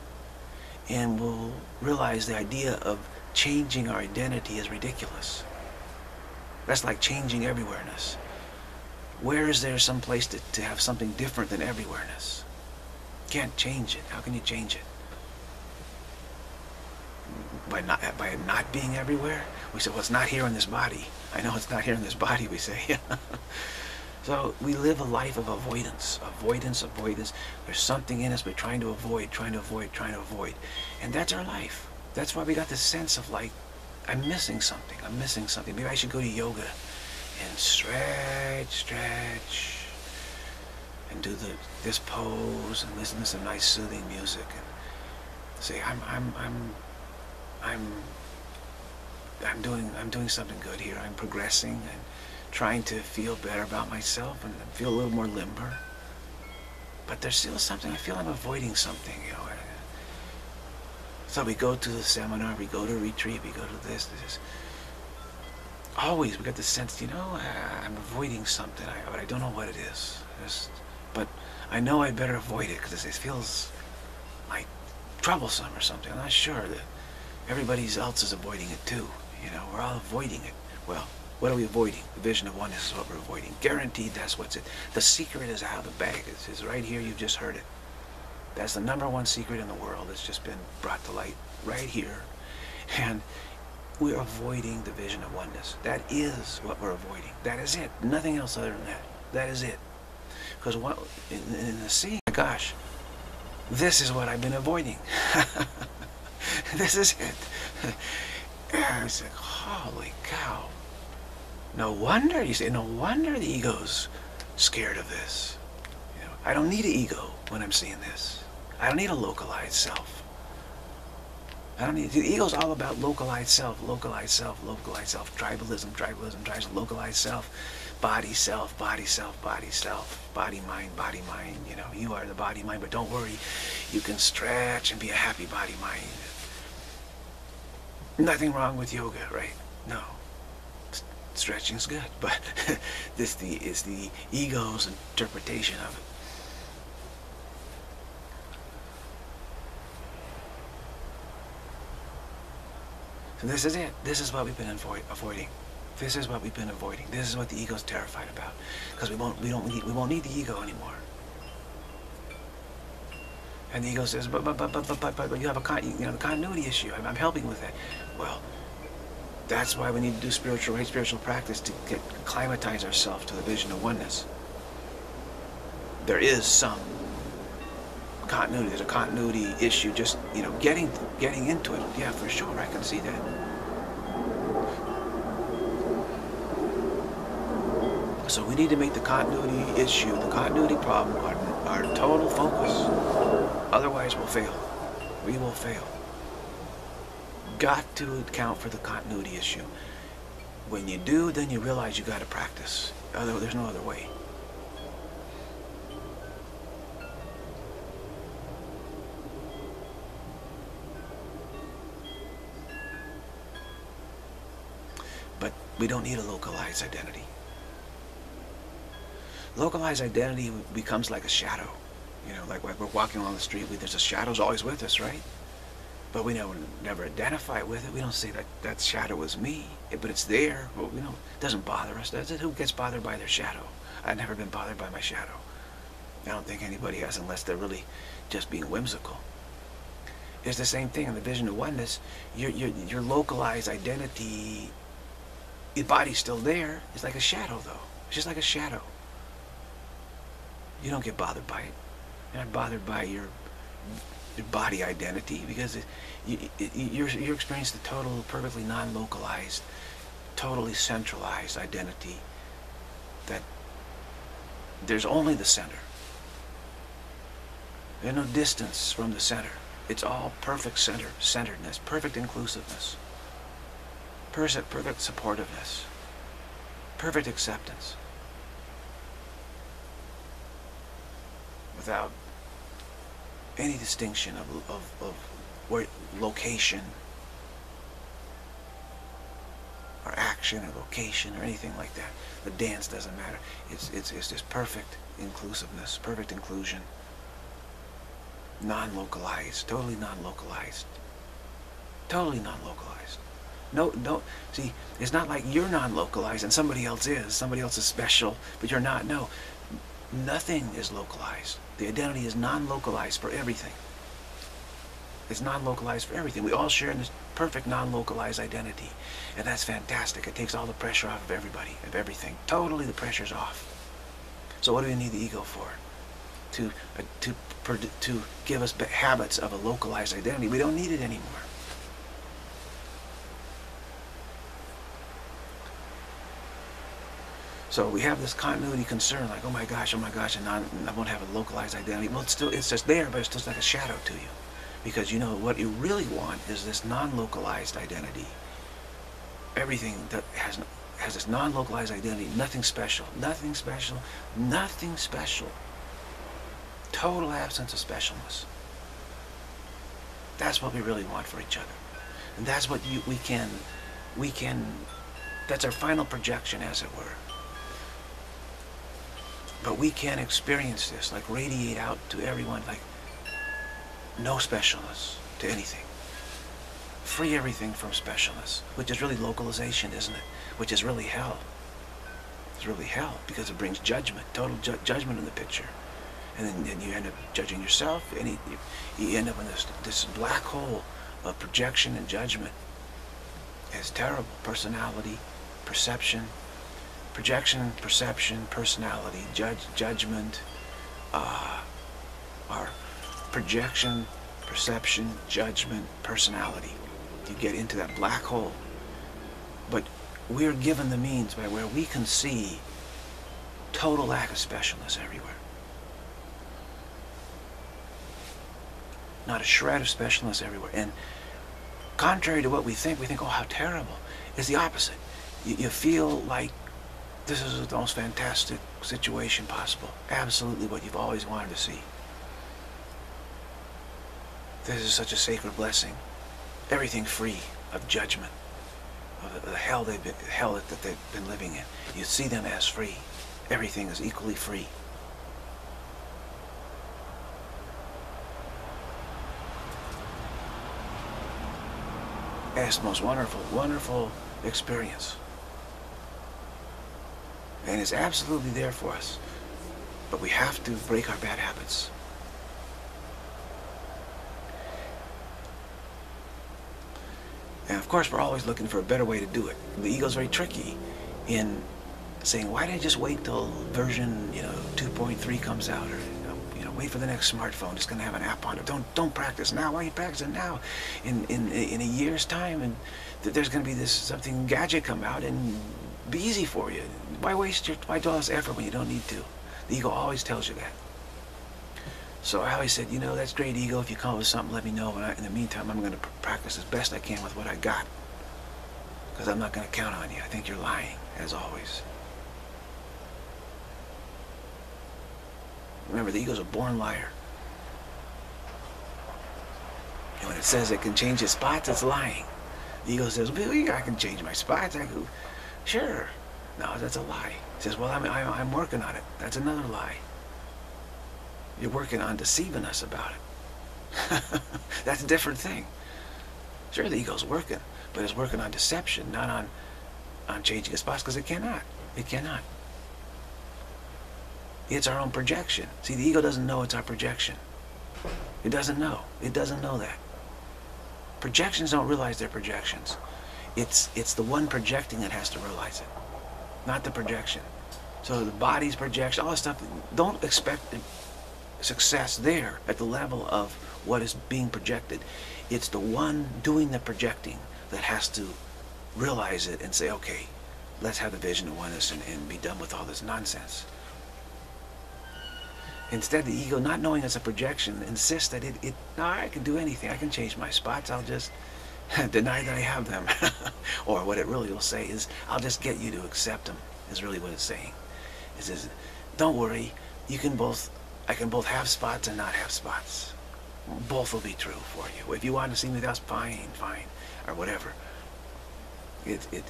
and we'll realize the idea of changing our identity is ridiculous. That's like changing everywhereness. Where is there some place to, to have something different than everywhereness? Can't change it. How can you change it? By not, by not being everywhere? We say, well, it's not here in this body. I know it's not here in this body, we say. so we live a life of avoidance, avoidance, avoidance. There's something in us we're trying to avoid, trying to avoid, trying to avoid. And that's our life. That's why we got this sense of like, I'm missing something. I'm missing something. Maybe I should go to yoga and stretch, stretch, and do the this pose and listen to some nice soothing music and say, I'm, I'm, I'm, I'm, I'm doing, I'm doing something good here. I'm progressing and trying to feel better about myself and feel a little more limber. But there's still something, I feel I'm avoiding something, you know. So we go to the seminar, we go to retreat, we go to this, this. Always we got the sense, you know, uh, I'm avoiding something, but I don't know what it is. But I know I better avoid it because it feels like troublesome or something. I'm not sure that everybody else is avoiding it too. You know, we're all avoiding it. Well, what are we avoiding? The vision of oneness is what we're avoiding. Guaranteed that's what's it. The secret is out of the bag. It's, it's right here. You've just heard it. That's the number one secret in the world. It's just been brought to light right here. And we're avoiding the vision of oneness. That is what we're avoiding. That is it. Nothing else other than that. That is it. Because what in, in the sea, gosh, this is what I've been avoiding. this is it. And said, holy cow. No wonder, you say, no wonder the ego's scared of this. You know, I don't need an ego when I'm seeing this. I don't need a localized self. I don't need, the ego's all about localized self, localized self, localized self, tribalism, tribalism, tribalism, localized self, body self, body self, body self, body mind, body mind. You know, you are the body mind, but don't worry, you can stretch and be a happy body mind. Nothing wrong with yoga, right? No. Stretching's good, but this the is the ego's interpretation of it. So this is it. This is what we've been avoid, avoiding. This is what we've been avoiding. This is what the ego's terrified about, because we won't we don't need, we won't need the ego anymore. And the ego says, but but but but but but, but you have a con you know the continuity issue. I'm, I'm helping with that. Well, that's why we need to do spiritual right spiritual practice to get acclimatize ourselves to the vision of oneness. There is some continuity. There's a continuity issue. Just you know, getting getting into it. Yeah, for sure, I can see that. So we need to make the continuity issue, the continuity problem, our, our total focus. Otherwise, we'll fail. We will fail. Got to account for the continuity issue. When you do, then you realize you got to practice. There's no other way. We don't need a localized identity. Localized identity becomes like a shadow. You know, like, we're walking along the street, there's a shadow's always with us, right? But we never, never identify with it. We don't say that that shadow is me, eh, but it's there. Well, you know, it doesn't bother us, does it? Who gets bothered by their shadow? I've never been bothered by my shadow. I don't think anybody has unless they're really just being whimsical. It's the same thing in the vision of oneness. Your, your, your localized identity, your body's still there. It's like a shadow, though. It's just like a shadow. You don't get bothered by it. You're not bothered by your your body identity because it, you, it, you're, you're experiencing the total, perfectly non-localized, totally centralized identity that there's only the center. There's no distance from the center. It's all perfect center, centeredness, perfect inclusiveness, perfect, perfect supportiveness, perfect acceptance. Without any distinction of, of, of where location or action or location or anything like that. The dance doesn't matter. It's, it's, it's just perfect inclusiveness, perfect inclusion, non-localized, totally non-localized, totally non-localized. No, no, see, it's not like you're non-localized and somebody else is. Somebody else is special, but you're not. No, nothing is localized. The identity is non-localized for everything. It's non-localized for everything. We all share in this perfect non-localized identity. And that's fantastic. It takes all the pressure off of everybody, of everything. Totally the pressure's off. So what do we need the ego for? To, uh, to, to give us habits of a localized identity. We don't need it anymore. So we have this continuity concern, like, oh my gosh, oh my gosh, and I, I won't have a localized identity. Well, it's still, it's just there, but it's just like a shadow to you. Because you know, what you really want is this non-localized identity. Everything that has, has this non-localized identity, nothing special, nothing special, nothing special. Total absence of specialness. That's what we really want for each other. And that's what you, we can, we can, that's our final projection, as it were. But we can't experience this, like radiate out to everyone, like no specialness to anything. Free everything from specialness, which is really localization, isn't it? Which is really hell. It's really hell because it brings judgment, total ju judgment in the picture. And then, then, you end up judging yourself, and you, you end up in this, this black hole of projection and judgment. It's terrible. Personality, perception, projection, perception, personality, judge, judgment, uh, our projection, perception, judgment, personality. You get into that black hole. But we're given the means by where we can see total lack of specialness everywhere. Not a shred of specialness everywhere. And contrary to what we think, we think, oh, how terrible. It's the opposite. You, you feel like this is the most fantastic situation possible. Absolutely what you've always wanted to see. This is such a sacred blessing. Everything free of judgment, of the hell they've been, hell that they've been living in. You see them as free. Everything is equally free. It's the most wonderful, wonderful experience. And it's absolutely there for us. But we have to break our bad habits. And of course, we're always looking for a better way to do it. The ego's very tricky in saying, why did I just wait till version, you know, 2.3 comes out? Or, you know, wait for the next smartphone. It's going to have an app on it. Don't don't practice now. Why are you practicing now? In in in a year's time, and th there's going to be this something gadget come out and be easy for you. Why waste your why this effort when you don't need to? The ego always tells you that. So I always said, you know, that's great ego. If you come up with something, let me know. In the meantime, I'm going to practice as best I can with what I got. Because I'm not going to count on you. I think you're lying, as always. Remember, the ego's a born liar. And when it says it can change its spots, it's lying. The ego says, well, I can change my spots. I go, sure. No, that's a lie. He says, well, I'm, I'm working on it. That's another lie. You're working on deceiving us about it. That's a different thing. Sure, the ego's working, but it's working on deception, not on, on changing its spots, because it cannot. It cannot. It's our own projection. See, the ego doesn't know it's our projection. It doesn't know. It doesn't know that. Projections don't realize they're projections. It's, it's the one projecting that has to realize it, not the projection. So the body's projection, all this stuff, don't expect success there at the level of what is being projected. It's the one doing the projecting that has to realize it and say, okay, let's have the vision of oneness and, and be done with all this nonsense. Instead, the ego, not knowing it's a projection, insists that it, it no, I can do anything. I can change my spots. I'll just deny that I have them. or what it really will say is, I'll just get you to accept them, is really what it's saying. It says, don't worry, you can both I can both have spots and not have spots. Both will be true for you. If you want to see me without, fine, fine, or whatever. It, it,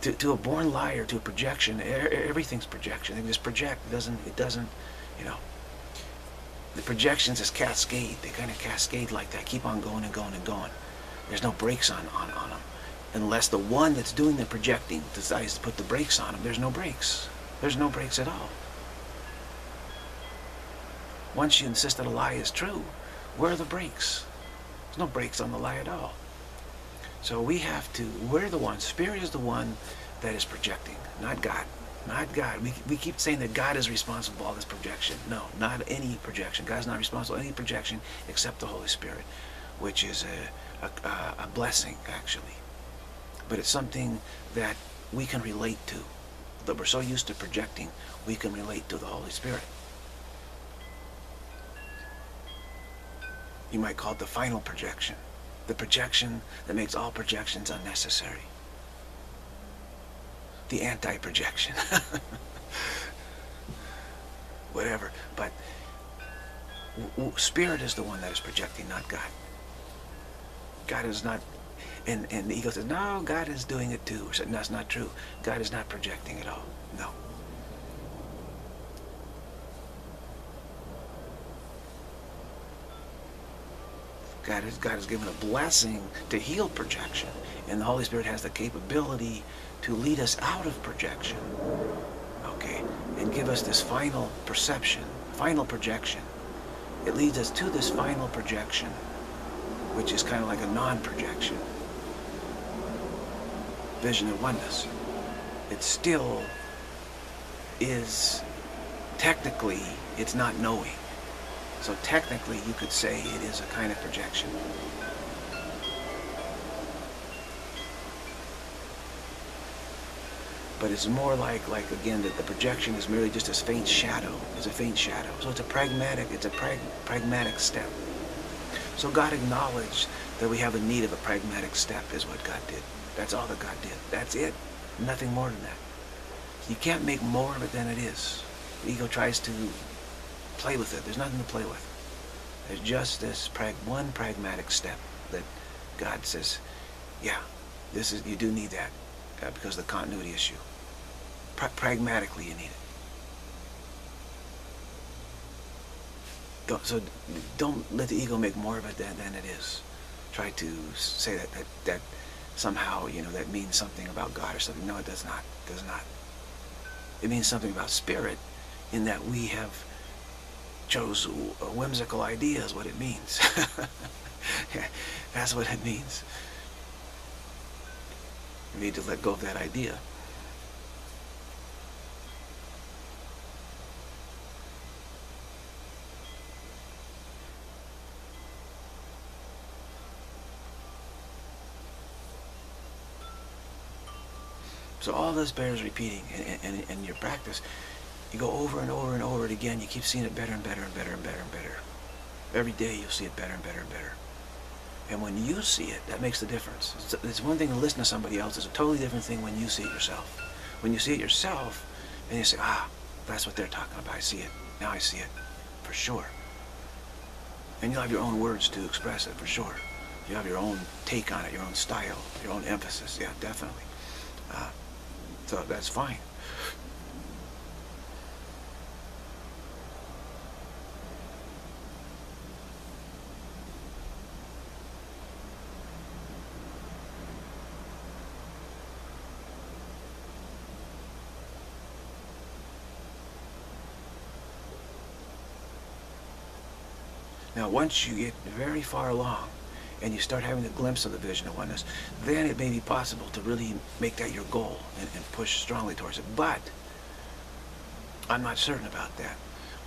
to, to a born liar, to a projection, everything's projection. They just project. It doesn't, it doesn't, you know. The projections is cascade. They kind of cascade like that. Keep on going and going and going. There's no brakes on, on, on them. Unless the one that's doing the projecting decides to put the brakes on them, there's no brakes. There's no brakes at all. Once you insist that a lie is true, where are the brakes? There's no brakes on the lie at all. So we have to, we're the one, Spirit is the one that is projecting, not God. Not God. We, we keep saying that God is responsible for all this projection. No, not any projection. God's not responsible for any projection except the Holy Spirit, which is a, a, a blessing, actually. But it's something that we can relate to. That we're so used to projecting, we can relate to the Holy Spirit. You might call it the final projection. The projection that makes all projections unnecessary. The anti-projection. Whatever. But spirit is the one that is projecting, not God. God is not, and, and the ego says, no, God is doing it too. Said, no, that's not true. God is not projecting at all. No. God has, God has given a blessing to heal projection. And the Holy Spirit has the capability to lead us out of projection. Okay? And give us this final perception, final projection. It leads us to this final projection, which is kind of like a non-projection. Vision of oneness. It still is, technically, it's not knowing. So technically, you could say it is a kind of projection. But it's more like, like again, that the projection is merely just a faint shadow. It's a faint shadow. So it's a pragmatic, it's a prag pragmatic step. So God acknowledged that we have a need of a pragmatic step is what God did. That's all that God did. That's it. Nothing more than that. You can't make more of it than it is. The ego tries to play with it. There's nothing to play with. There's just this prag one pragmatic step that God says, yeah, this is you do need that uh, because of the continuity issue. Pra pragmatically, you need it. Don't, so don't let the ego make more of it than, than it is. Try to say that, that that somehow you know that means something about God or something. No, it does not. It does not. It means something about spirit, in that we have chose a uh, whimsical idea is what it means. That's what it means. We need to let go of that idea. So all this bears repeating and, in, in your practice. You go over and over and over it again. You keep seeing it better and better and better and better and better. Every day you'll see it better and better and better. And when you see it, that makes the difference. It's, it's one thing to listen to somebody else. It's a totally different thing when you see it yourself. When you see it yourself, and you say, ah, that's what they're talking about. I see it. Now I see it. For sure. And you'll have your own words to express it, for sure. You have your own take on it, your own style, your own emphasis. Yeah, definitely. Uh, so that's fine. Now, once you get very far along and you start having a glimpse of the vision of oneness, then it may be possible to really make that your goal and, and push strongly towards it. But I'm not certain about that.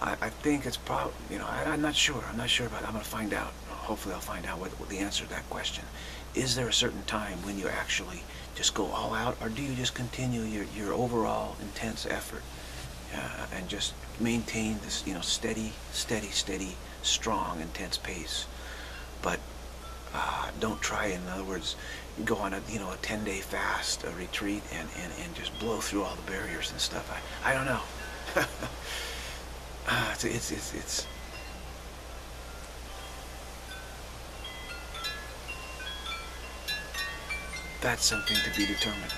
I, I think it's probably, you know, I, am not sure. I'm not sure about it. I'm going to find out. Hopefully I'll find out what, what the answer to that question. Is there a certain time when you actually just go all out, or do you just continue your, your overall intense effort uh, and just maintain this, you know, steady, steady, steady strong, intense pace. But uh, don't try, in other words, go on a you know a 10-day fast, a retreat, and, and, and just blow through all the barriers and stuff. I, I don't know. uh, it's, it's, it's, it's that's something to be determined.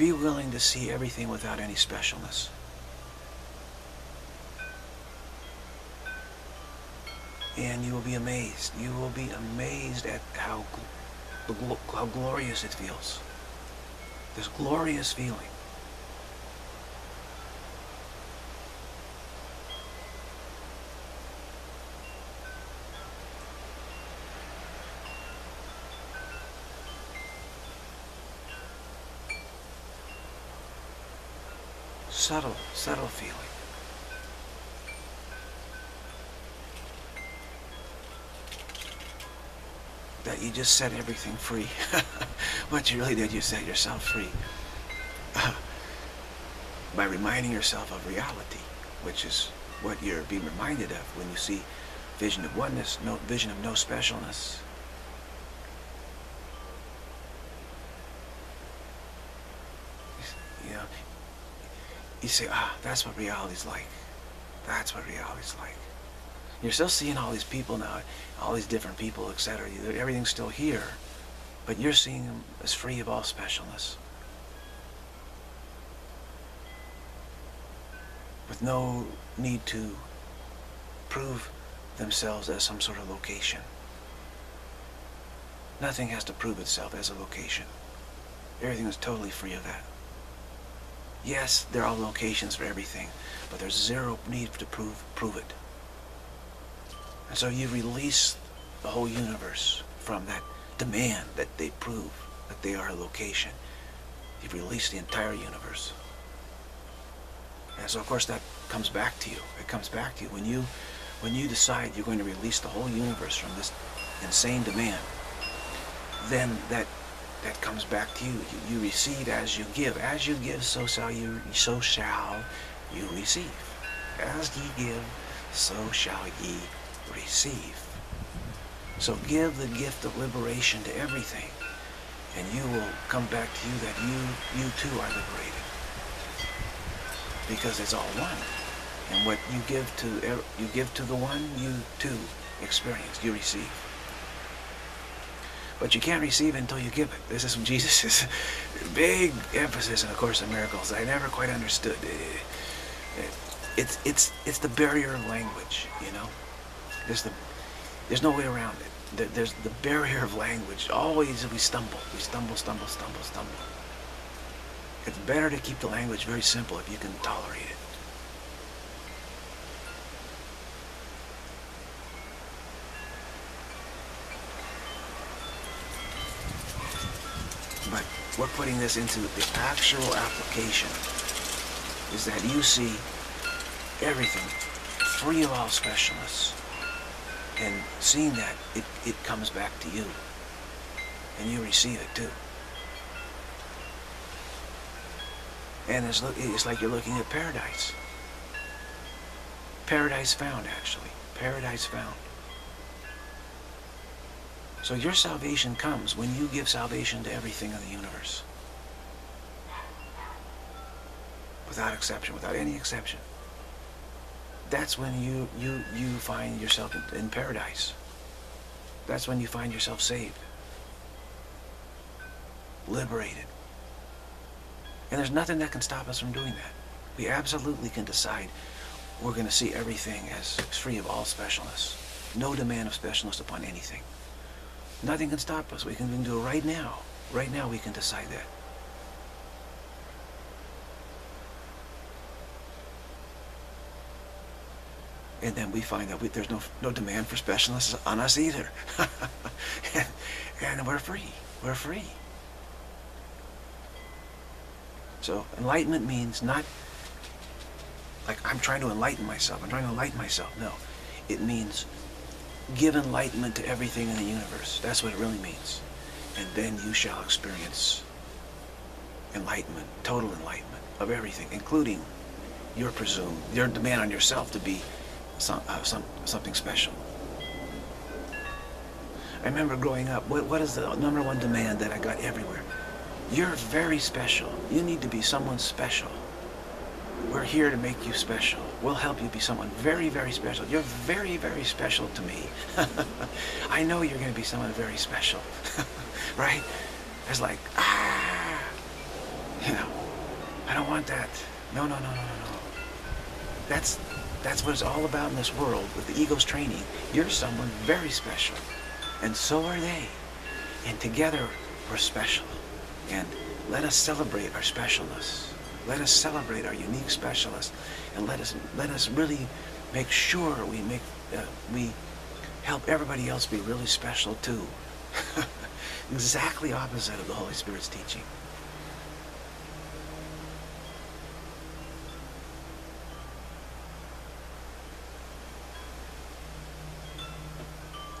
Be willing to see everything without any specialness. And you will be amazed. You will be amazed at how, how glorious it feels. This glorious feeling. Subtle, subtle feeling. That you just set everything free. what you really did, you set yourself free. by reminding yourself of reality, which is what you're being reminded of when you see vision of oneness, no vision of no specialness. you say, ah, that's what reality's like. That's what reality's like. You're still seeing all these people now, all these different people, etc. Everything's still here, but you're seeing them as free of all specialness. With no need to prove themselves as some sort of location. Nothing has to prove itself as a location. Everything is totally free of that. Yes, there are locations for everything, but there's zero need to prove prove it. And so you release the whole universe from that demand that they prove that they are a location. You've released the entire universe. And so of course that comes back to you. It comes back to you when you when you decide you're going to release the whole universe from this insane demand. Then that that comes back to you. you. You receive as you give. As you give, so shall you so shall you receive. As ye give, so shall ye receive. So give the gift of liberation to everything, and you will come back to you that you you too are liberated. Because it's all one. And what you give to you give to the one, you too experience, you receive. But you can't receive it until you give it. This is from Jesus' big emphasis in A Course in Miracles. I never quite understood. It's, it's, it's the barrier of language, you know. There's, the, there's no way around it. There's the barrier of language. Always we stumble. We stumble, stumble, stumble, stumble. It's better to keep the language very simple if you can tolerate it. But we're putting this into the actual application is that you see everything free of all specialness. And seeing that, it, it comes back to you. And you receive it too. And it's, look, it's like you're looking at paradise. Paradise found, actually. Paradise found. So your salvation comes when you give salvation to everything in the universe. Without exception, without any exception. That's when you, you, you find yourself in, paradise. That's when you find yourself saved. Liberated. And there's nothing that can stop us from doing that. We absolutely can decide we're going to see everything as free of all specialness. No demand of specialness upon anything. Nothing can stop us. We can, we can do it right now. Right now we can decide that. And then we find that we, there's no, no demand for specialness on us either. and, and we're free. We're free. So enlightenment means not like I'm trying to enlighten myself. I'm trying to enlighten myself. No. It means give enlightenment to everything in the universe. That's what it really means. And then you shall experience enlightenment, total enlightenment of everything, including your presumed, your demand on yourself to be some, uh, some, something special. I remember growing up, what, what is the number one demand that I got everywhere? You're very special. You need to be someone special. We're here to make you special. We'll help you be someone very, very special. You're very, very special to me. I know you're going to be someone very special. right? It's like, ah, you know, I don't want that. No, no, no, no, no, no. That's, that's what it's all about in this world with the ego's training. You're someone very special. And so are they. And together, we're special. And let us celebrate our specialness. Let us celebrate our unique specialness, and let us let us really make sure we make uh, we help everybody else be really special too. exactly opposite of the Holy Spirit's teaching.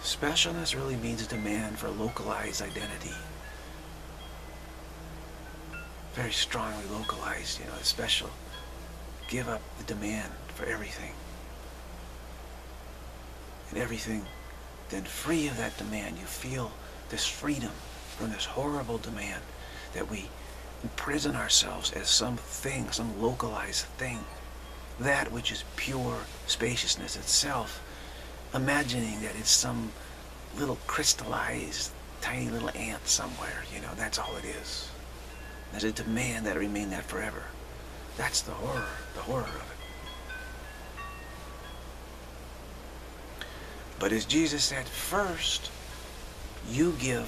Specialness really means a demand for localized identity very strongly localized, you know, special. Give up the demand for everything. And everything, then free of that demand, you feel this freedom from this horrible demand that we imprison ourselves as some thing, some localized thing, that which is pure spaciousness itself, imagining that it's some little crystallized tiny little ant somewhere, you know, that's all it is. There's a demand that it remain that forever. That's the horror, the horror of it. But as Jesus said, first, you give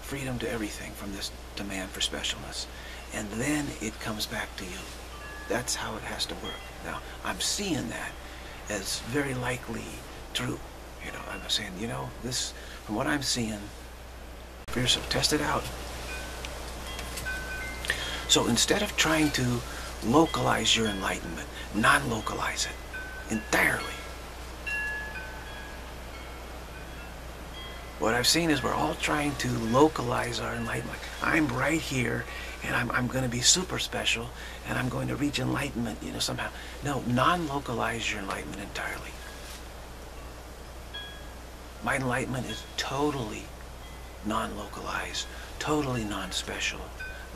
freedom to everything from this demand for specialness. And then it comes back to you. That's how it has to work. Now, I'm seeing that as very likely true. You know, I'm saying, you know, this, from what I'm seeing, fearsome, test it out. So instead of trying to localize your enlightenment, non-localize it entirely. What I've seen is we're all trying to localize our enlightenment. I'm right here and I'm, I'm going to be super special and I'm going to reach enlightenment, you know, somehow. No, non-localize your enlightenment entirely. My enlightenment is totally non-localized, totally non-special.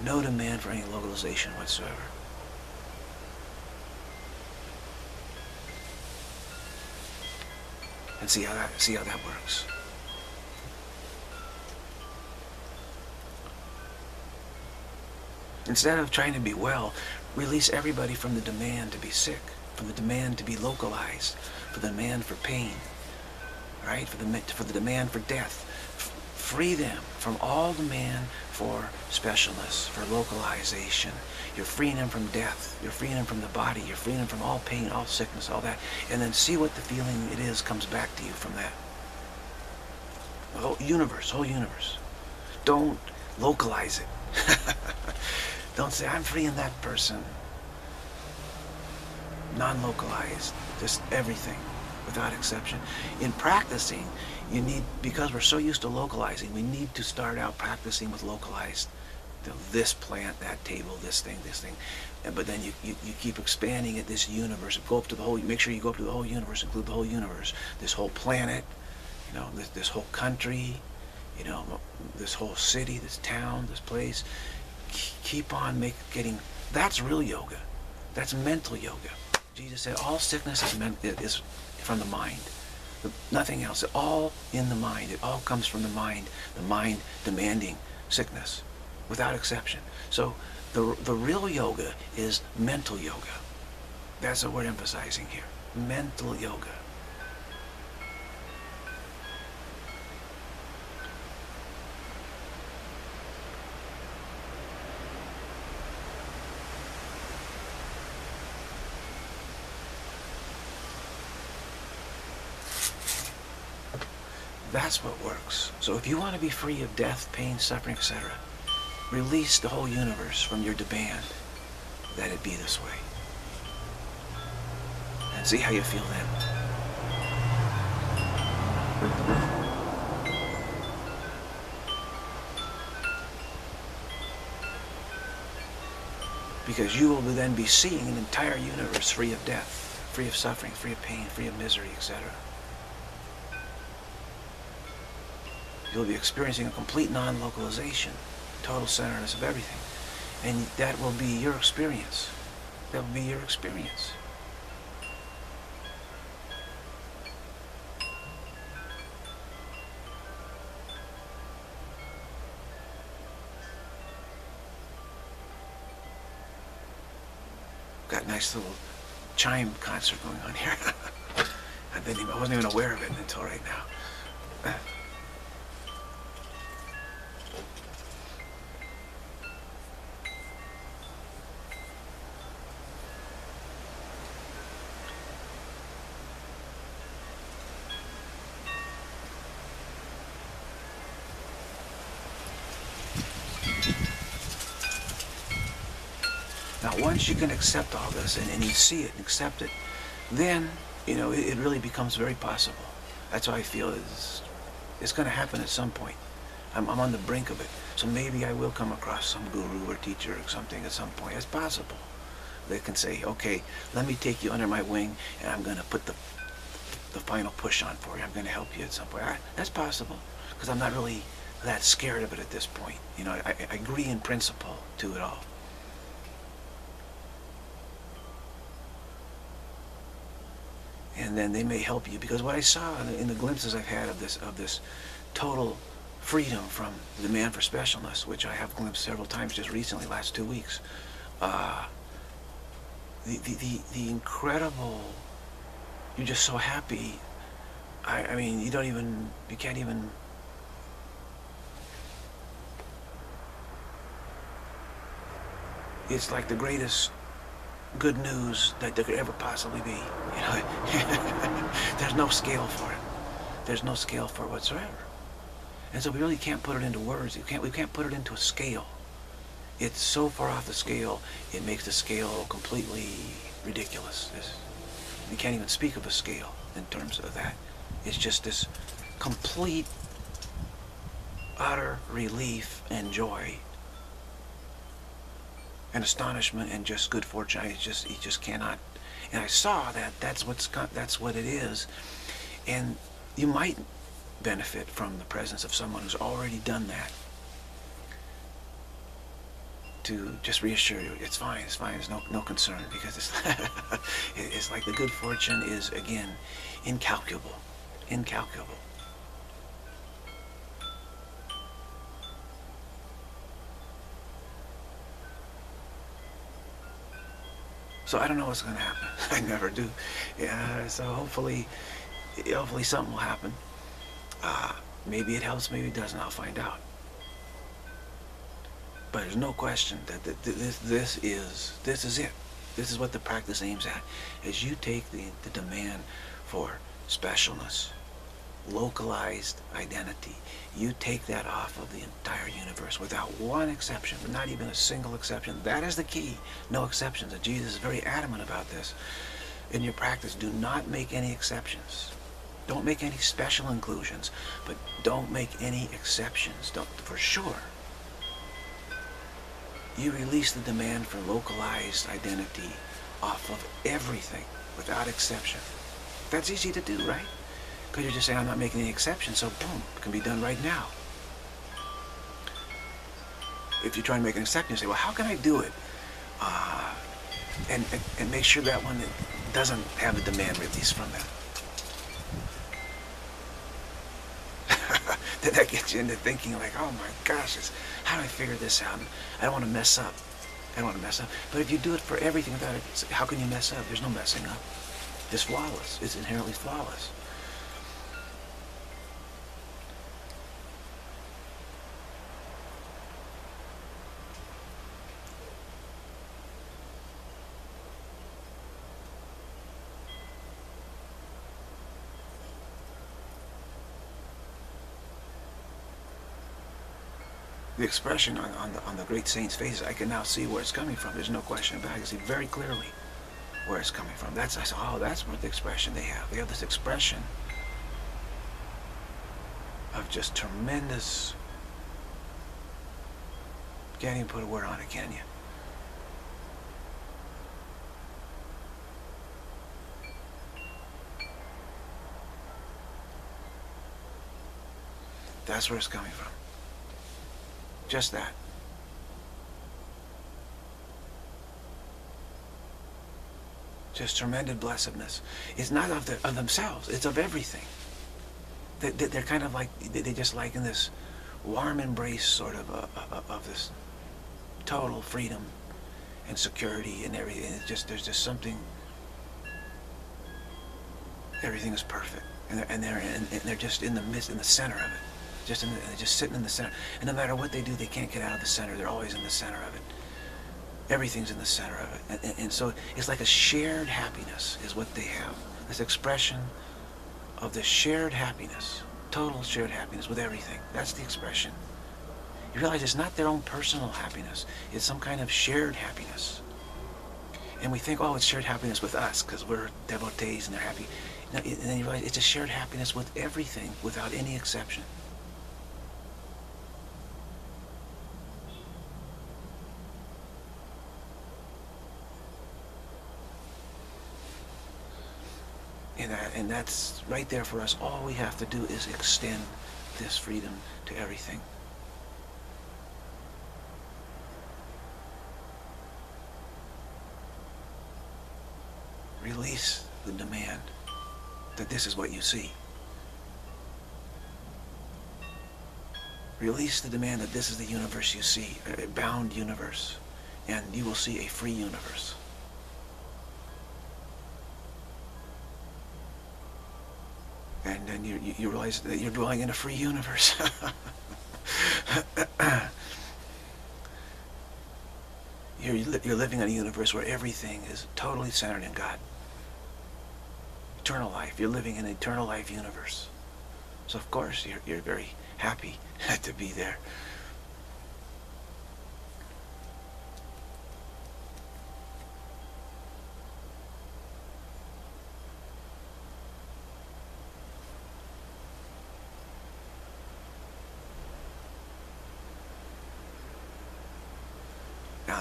No demand for any localization whatsoever. And see how that see how that works. Instead of trying to be well, release everybody from the demand to be sick, from the demand to be localized, for the demand for pain, right? For the, for the demand for death. Free them from all the demand for specialness, for localization. You're freeing them from death. You're freeing them from the body. You're freeing them from all pain, all sickness, all that. And then see what the feeling it is comes back to you from that. The whole universe, whole universe. Don't localize it. Don't say, I'm freeing that person. Non-localized. Just everything without exception. In practicing, you need, because we're so used to localizing, we need to start out practicing with localized. This plant, that table, this thing, this thing. And, but then you, you, you keep expanding it, this universe. Go up to the whole, make sure you go up to the whole universe, include the whole universe. This whole planet, you know, this, this whole country, you know, this whole city, this town, this place. Keep on make, getting, that's real yoga. That's mental yoga. Jesus said all sickness is, meant, is from the mind. Nothing else. All in the mind. It all comes from the mind. The mind demanding sickness, without exception. So the, the real yoga is mental yoga. That's what we're emphasizing here. Mental yoga. That's what works. So if you want to be free of death, pain, suffering, etc., release the whole universe from your demand that it be this way. And see how you feel then. Because you will then be seeing an entire universe free of death, free of suffering, free of pain, free of misery, etc. you'll be experiencing a complete non-localization, total centeredness of everything. And that will be your experience. That will be your experience. Got a nice little chime concert going on here. I, didn't even, I wasn't even aware of it until right now. you can accept all this and, and you see it and accept it, then, you know, it, it really becomes very possible. That's how I feel is it's going to happen at some point. I'm, I'm on the brink of it. So maybe I will come across some guru or teacher or something at some point. It's possible. They can say, okay, let me take you under my wing and I'm going to put the, the final push on for you. I'm going to help you at some point. I, that's possible because I'm not really that scared of it at this point. You know, I, I agree in principle to it all. And then they may help you because what I saw in the, in the glimpses I've had of this of this total freedom from the demand for specialness, which I have glimpsed several times just recently, last two weeks. Uh, the, the, the, the incredible, you're just so happy. I, I mean, you don't even, you can't even it's like the greatest good news that there could ever possibly be. You know, there's no scale for it. There's no scale for it whatsoever. And so we really can't put it into words. We can't, we can't put it into a scale. It's so far off the scale, it makes the scale completely ridiculous. It's, we can't even speak of a scale in terms of that. It's just this complete, utter relief and joy and astonishment and just good fortune. I just, he just cannot. And I saw that that's what's that's what it is. And you might benefit from the presence of someone who's already done that to just reassure you it's fine it's fine it's no no concern because it's it's like the good fortune is again incalculable incalculable So I don't know what's going to happen. I never do. Yeah, so hopefully, hopefully something will happen. Uh, maybe it helps, maybe it doesn't. I'll find out. But there's no question that this, this is this is it. This is what the practice aims at. As you take the, the demand for specialness, localized identity, you take that off of the entire universe without one exception, not even a single exception. That is the key. No exceptions. And Jesus is very adamant about this. In your practice, do not make any exceptions. Don't make any special inclusions, but don't make any exceptions. Don't, for sure. You release the demand for localized identity off of everything without exception. That's easy to do, right? You're just saying, I'm not making any exceptions, so boom, it can be done right now. If you're trying to make an exception, you say, well, how can I do it? Uh, and, and, and make sure that one doesn't have a demand release from that. then that gets you into thinking like, oh my gosh, how do I figure this out? I don't want to mess up. I don't want to mess up. But if you do it for everything without it, how can you mess up? There's no messing up. It's flawless. It's inherently flawless. The expression on, on, the, on the great saint's faces, I can now see where it's coming from. There's no question about it. I can see very clearly where it's coming from. That's I said, oh, that's what the expression they have. They have this expression of just tremendous. Can't even put a word on it, can you? That's where it's coming from. Just that. Just tremendous blessedness. It's not of, the, of themselves. It's of everything. They, they're kind of like, they just like in this warm embrace sort of, uh, uh, uh, of this total freedom and security and everything. It's just, there's just something, everything is perfect. And they're, and they're, and they're just in the midst, in the center of it just in the, just sitting in the center. And no matter what they do, they can't get out of the center. They're always in the center of it. Everything's in the center of it. And, and, and so it's like a shared happiness is what they have. This expression of the shared happiness, total shared happiness with everything. That's the expression. You realize it's not their own personal happiness. It's some kind of shared happiness. And we think, oh, it's shared happiness with us because we're devotees and they're happy. And then you realize it's a shared happiness with everything without any exception. And that's right there for us. All we have to do is extend this freedom to everything. Release the demand that this is what you see. Release the demand that this is the universe you see, a bound universe, and you will see a free universe. And then you, you realize that you're dwelling in a free universe. you're, you're living in a universe where everything is totally centered in God. Eternal life. You're living in an eternal life universe. So of course you're, you're very happy to be there.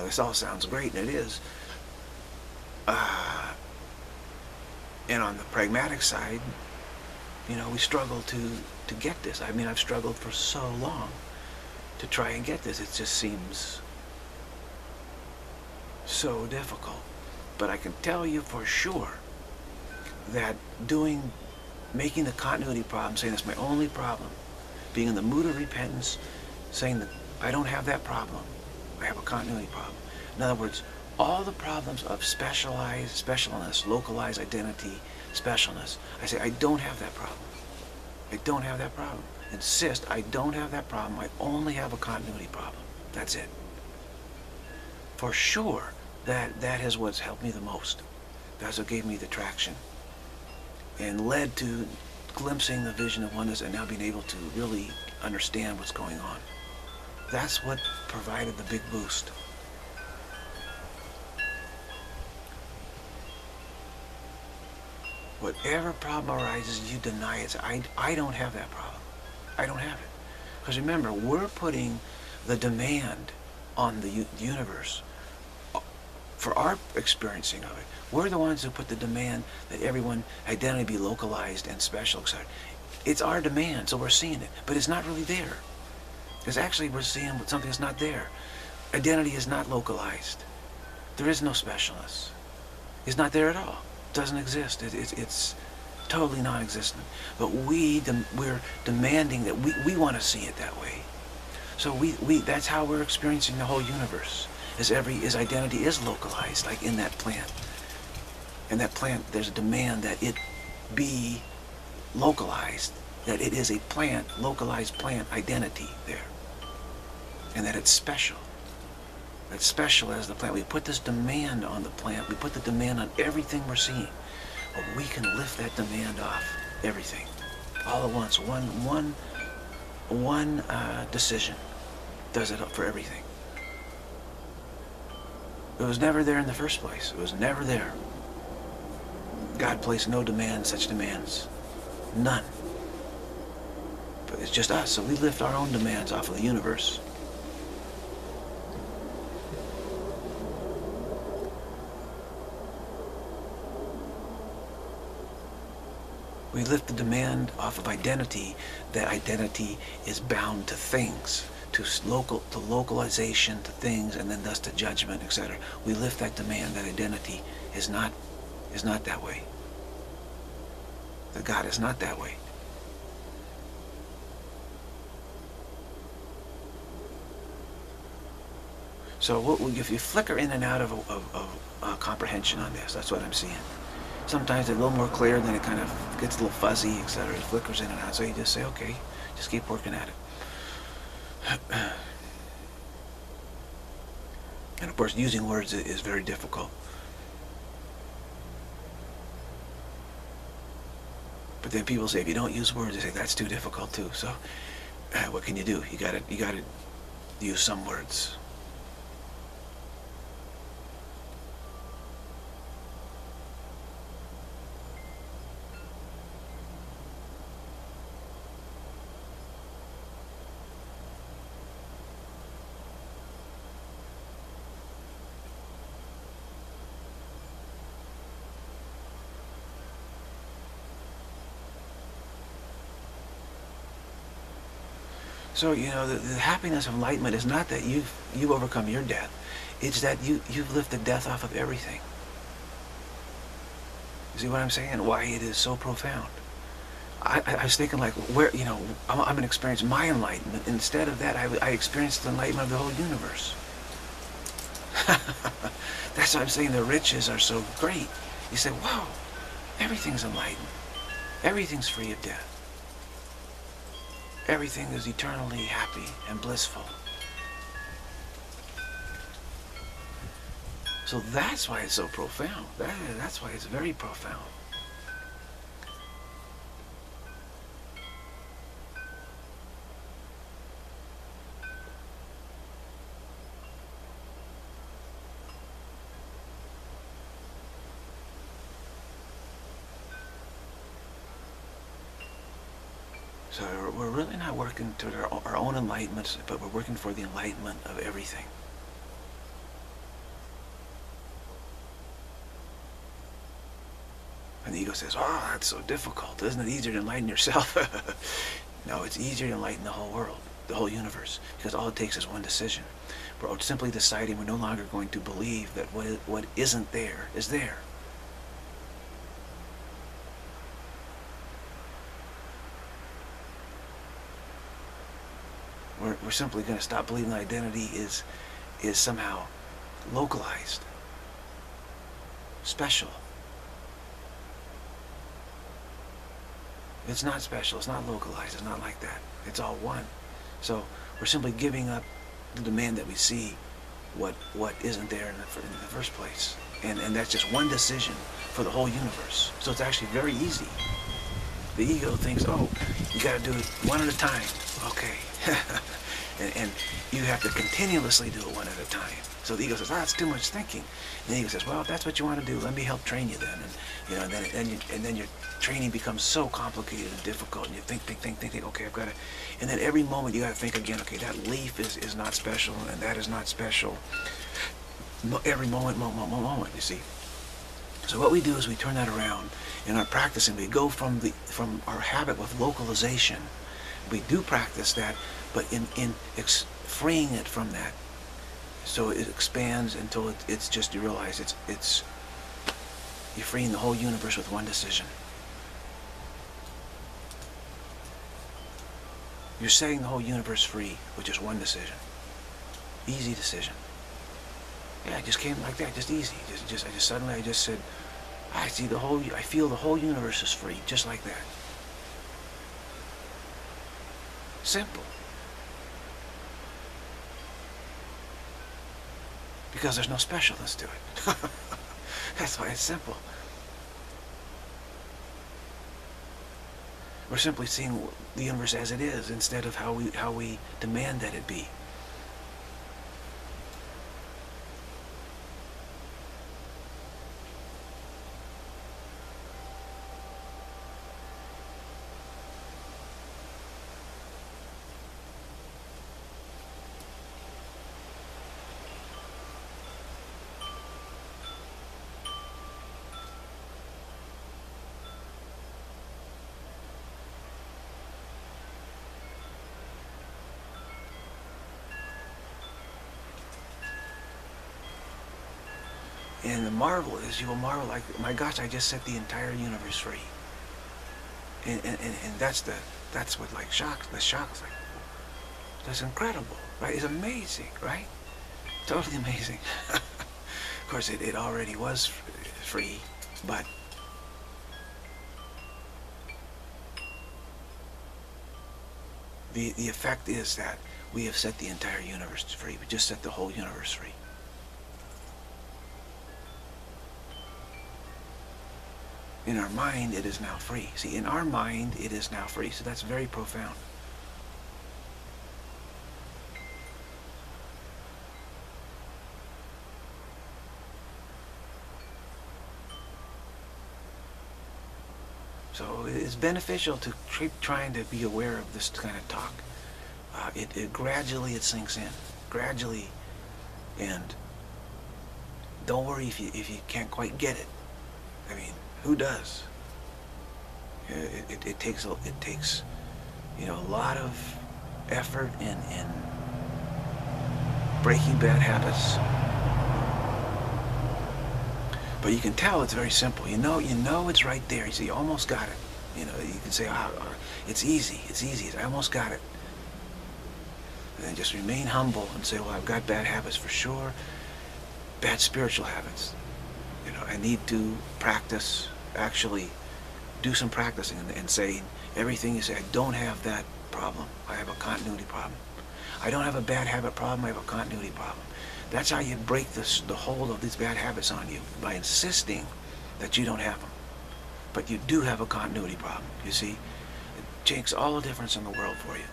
This all sounds great, and it is. Uh, and on the pragmatic side, you know, we struggle to, to get this. I mean, I've struggled for so long to try and get this. It just seems so difficult. But I can tell you for sure that doing, making the continuity problem, saying that's my only problem, being in the mood of repentance, saying that I don't have that problem, I have a continuity problem. In other words, all the problems of specialized, specialness, localized identity, specialness. I say, I don't have that problem. I don't have that problem. Insist, I don't have that problem. I only have a continuity problem. That's it. For sure, that, that is what's helped me the most. That's what gave me the traction and led to glimpsing the vision of oneness and now being able to really understand what's going on. That's what provided the big boost. Whatever problem arises, you deny it. I, I don't have that problem. I don't have it. Because remember, we're putting the demand on the universe uh, for our experiencing of it. We're the ones who put the demand that everyone identity be localized and special. It's our demand, so we're seeing it. But it's not really there. Because actually we're seeing something that's not there. Identity is not localized. There is no specialness. It's not there at all It doesn't exist. It, it, it's totally non-existent. But we, we're demanding that we, we want to see it that way. So we, we, that's how we're experiencing the whole universe. Is every, is identity is localized, like in that plant. In that plant, there's a demand that it be localized, that it is a plant, localized plant identity there. And that it's special It's special as the plant. We put this demand on the plant. We put the demand on everything we're seeing. But we can lift that demand off everything all at once. One, one, one uh, decision does it for everything. It was never there in the first place. It was never there. God placed no demands, such demands. None. But it's just us, so we lift our own demands off of the universe. We lift the demand off of identity that identity is bound to things, to local, to localization, to things, and then thus to judgment, etc. We lift that demand that identity is not, is not that way. That God is not that way. So if you flicker in and out of, of, of uh, comprehension on this, that's what I'm seeing. Sometimes a little more clear, then it kind of gets a little fuzzy, etc. It flickers in and out. So you just say, okay, just keep working at it. And of course, using words is very difficult. But then people say, if you don't use words, they say that's too difficult too. So, uh, what can you do? You got to you got to use some words. So, you know, the, the, happiness of enlightenment is not that you've, you've overcome your death. It's that you, you've lifted death off of everything. You see what I'm saying? Why it is so profound. I, I, was thinking like, where, you know, I'm, I'm going to experience my enlightenment. Instead of that, I, I experienced the enlightenment of the whole universe. That's why I'm saying the riches are so great. You say, wow, everything's enlightened. Everything's free of death. Everything is eternally happy and blissful. So that's why it's so profound. That, that's why it's very profound. So we're really not working to our, own enlightenment, but we're working for the enlightenment of everything. And the ego says, oh, that's so difficult. Isn't it easier to enlighten yourself? no, it's easier to enlighten the whole world, the whole universe, because all it takes is one decision. We're simply deciding we're no longer going to believe that what, what isn't there is there. We're, simply going to stop believing that identity is, is somehow localized, special. It's not special. It's not localized. It's not like that. It's all one. So we're simply giving up the demand that we see what what isn't there in the, in the first place. And, and that's just one decision for the whole universe. So it's actually very easy. The ego thinks, oh, you got to do it one at a time. Okay. and, and, you have to continuously do it one at a time. So the ego says, ah, it's too much thinking. And the ego says, well, if that's what you want to do, let me help train you then. And you know, and then and, you, and then your training becomes so complicated and difficult, and you think, think, think, think, think. Okay, I've got to. And then every moment you got to think again. Okay, that leaf is is not special, and that is not special. Every moment, moment, moment, moment. You see. So what we do is we turn that around in our practicing. We go from the from our habit with localization. We do practice that, but in in freeing it from that, so it expands until it, it's just you realize it's it's you're freeing the whole universe with one decision. You're setting the whole universe free with just one decision. Easy decision. Yeah, it just came like that, just easy. Just, just, I just suddenly, I just said, I see the whole, I feel the whole universe is free, just like that. Simple. Because there's no specialness to it. That's why it's simple. We're simply seeing the universe as it is instead of how we how we demand that it be. And the marvel is, you will marvel like, my gosh, I just set the entire universe free. And, and, and, that's the, that's what like shocks, the shocks like, that's incredible, right? It's amazing, right? Totally amazing. of course, it, it already was free, but the, the effect is that we have set the entire universe free. We just set the whole universe free. In our mind, it is now free. See, in our mind, it is now free. So that's very profound. So it's beneficial to keep trying to be aware of this kind of talk. Uh, it, it gradually it sinks in, gradually, and don't worry if you if you can't quite get it. I mean, who does? It, it, it, takes it takes you know a lot of effort in in breaking bad habits. But you can tell it's very simple. You know, you know it's right there. You see, you almost got it. You know, you can say, oh, it's easy. It's easy. I almost got it. And then just remain humble and say, well, I've got bad habits for sure. Bad spiritual habits. You know, I need to practice, actually do some practicing and, and saying everything you say, I don't have that problem. I have a continuity problem. I don't have a bad habit problem. I have a continuity problem. That's how you break this, the hold of these bad habits on you, by insisting that you don't have them. But you do have a continuity problem, you see. It makes all the difference in the world for you.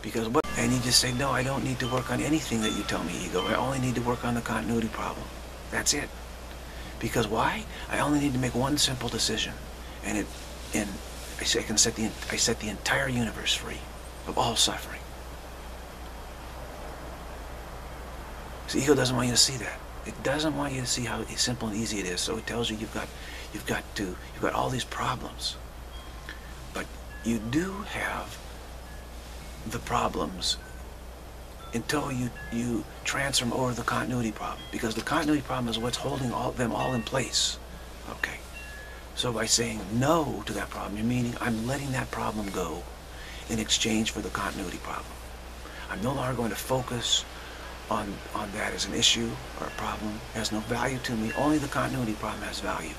Because what, and you just say, no, I don't need to work on anything that you tell me, ego. I only need to work on the continuity problem. That's it. Because why? I only need to make one simple decision. And it, and I, can set the, I set the entire universe free of all suffering. So ego doesn't want you to see that. It doesn't want you to see how simple and easy it is. So it tells you you've got, you've got to, you've got all these problems. But you do have the problems until you, you transform over the continuity problem. Because the continuity problem is what's holding all, them all in place. Okay. So by saying no to that problem, you're meaning I'm letting that problem go in exchange for the continuity problem. I'm no longer going to focus on, on that as an issue or a problem. It has no value to me. Only the continuity problem has value.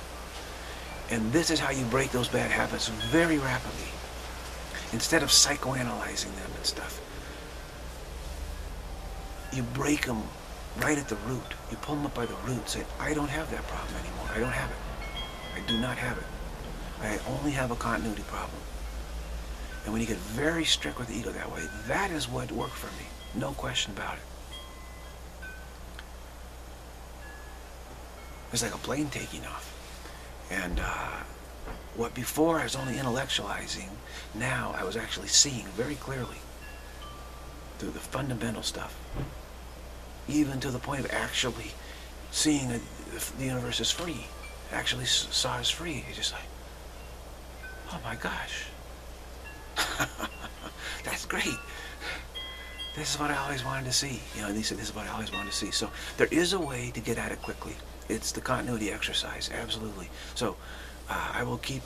And this is how you break those bad habits very rapidly. Instead of psychoanalyzing them and stuff, you break them right at the root. You pull them up by the root say, I don't have that problem anymore. I don't have it. I do not have it. I only have a continuity problem. And when you get very strict with the ego that way, that is what worked for me. No question about it. It's like a plane taking off. And uh, what before I was only intellectualizing, now I was actually seeing very clearly through the fundamental stuff. Even to the point of actually seeing that the universe is free. Actually saw as free. It's just like, oh my gosh. That's great. This is what I always wanted to see. You know, and he said, this is what I always wanted to see. So there is a way to get at it quickly. It's the continuity exercise, absolutely. So uh, I will keep,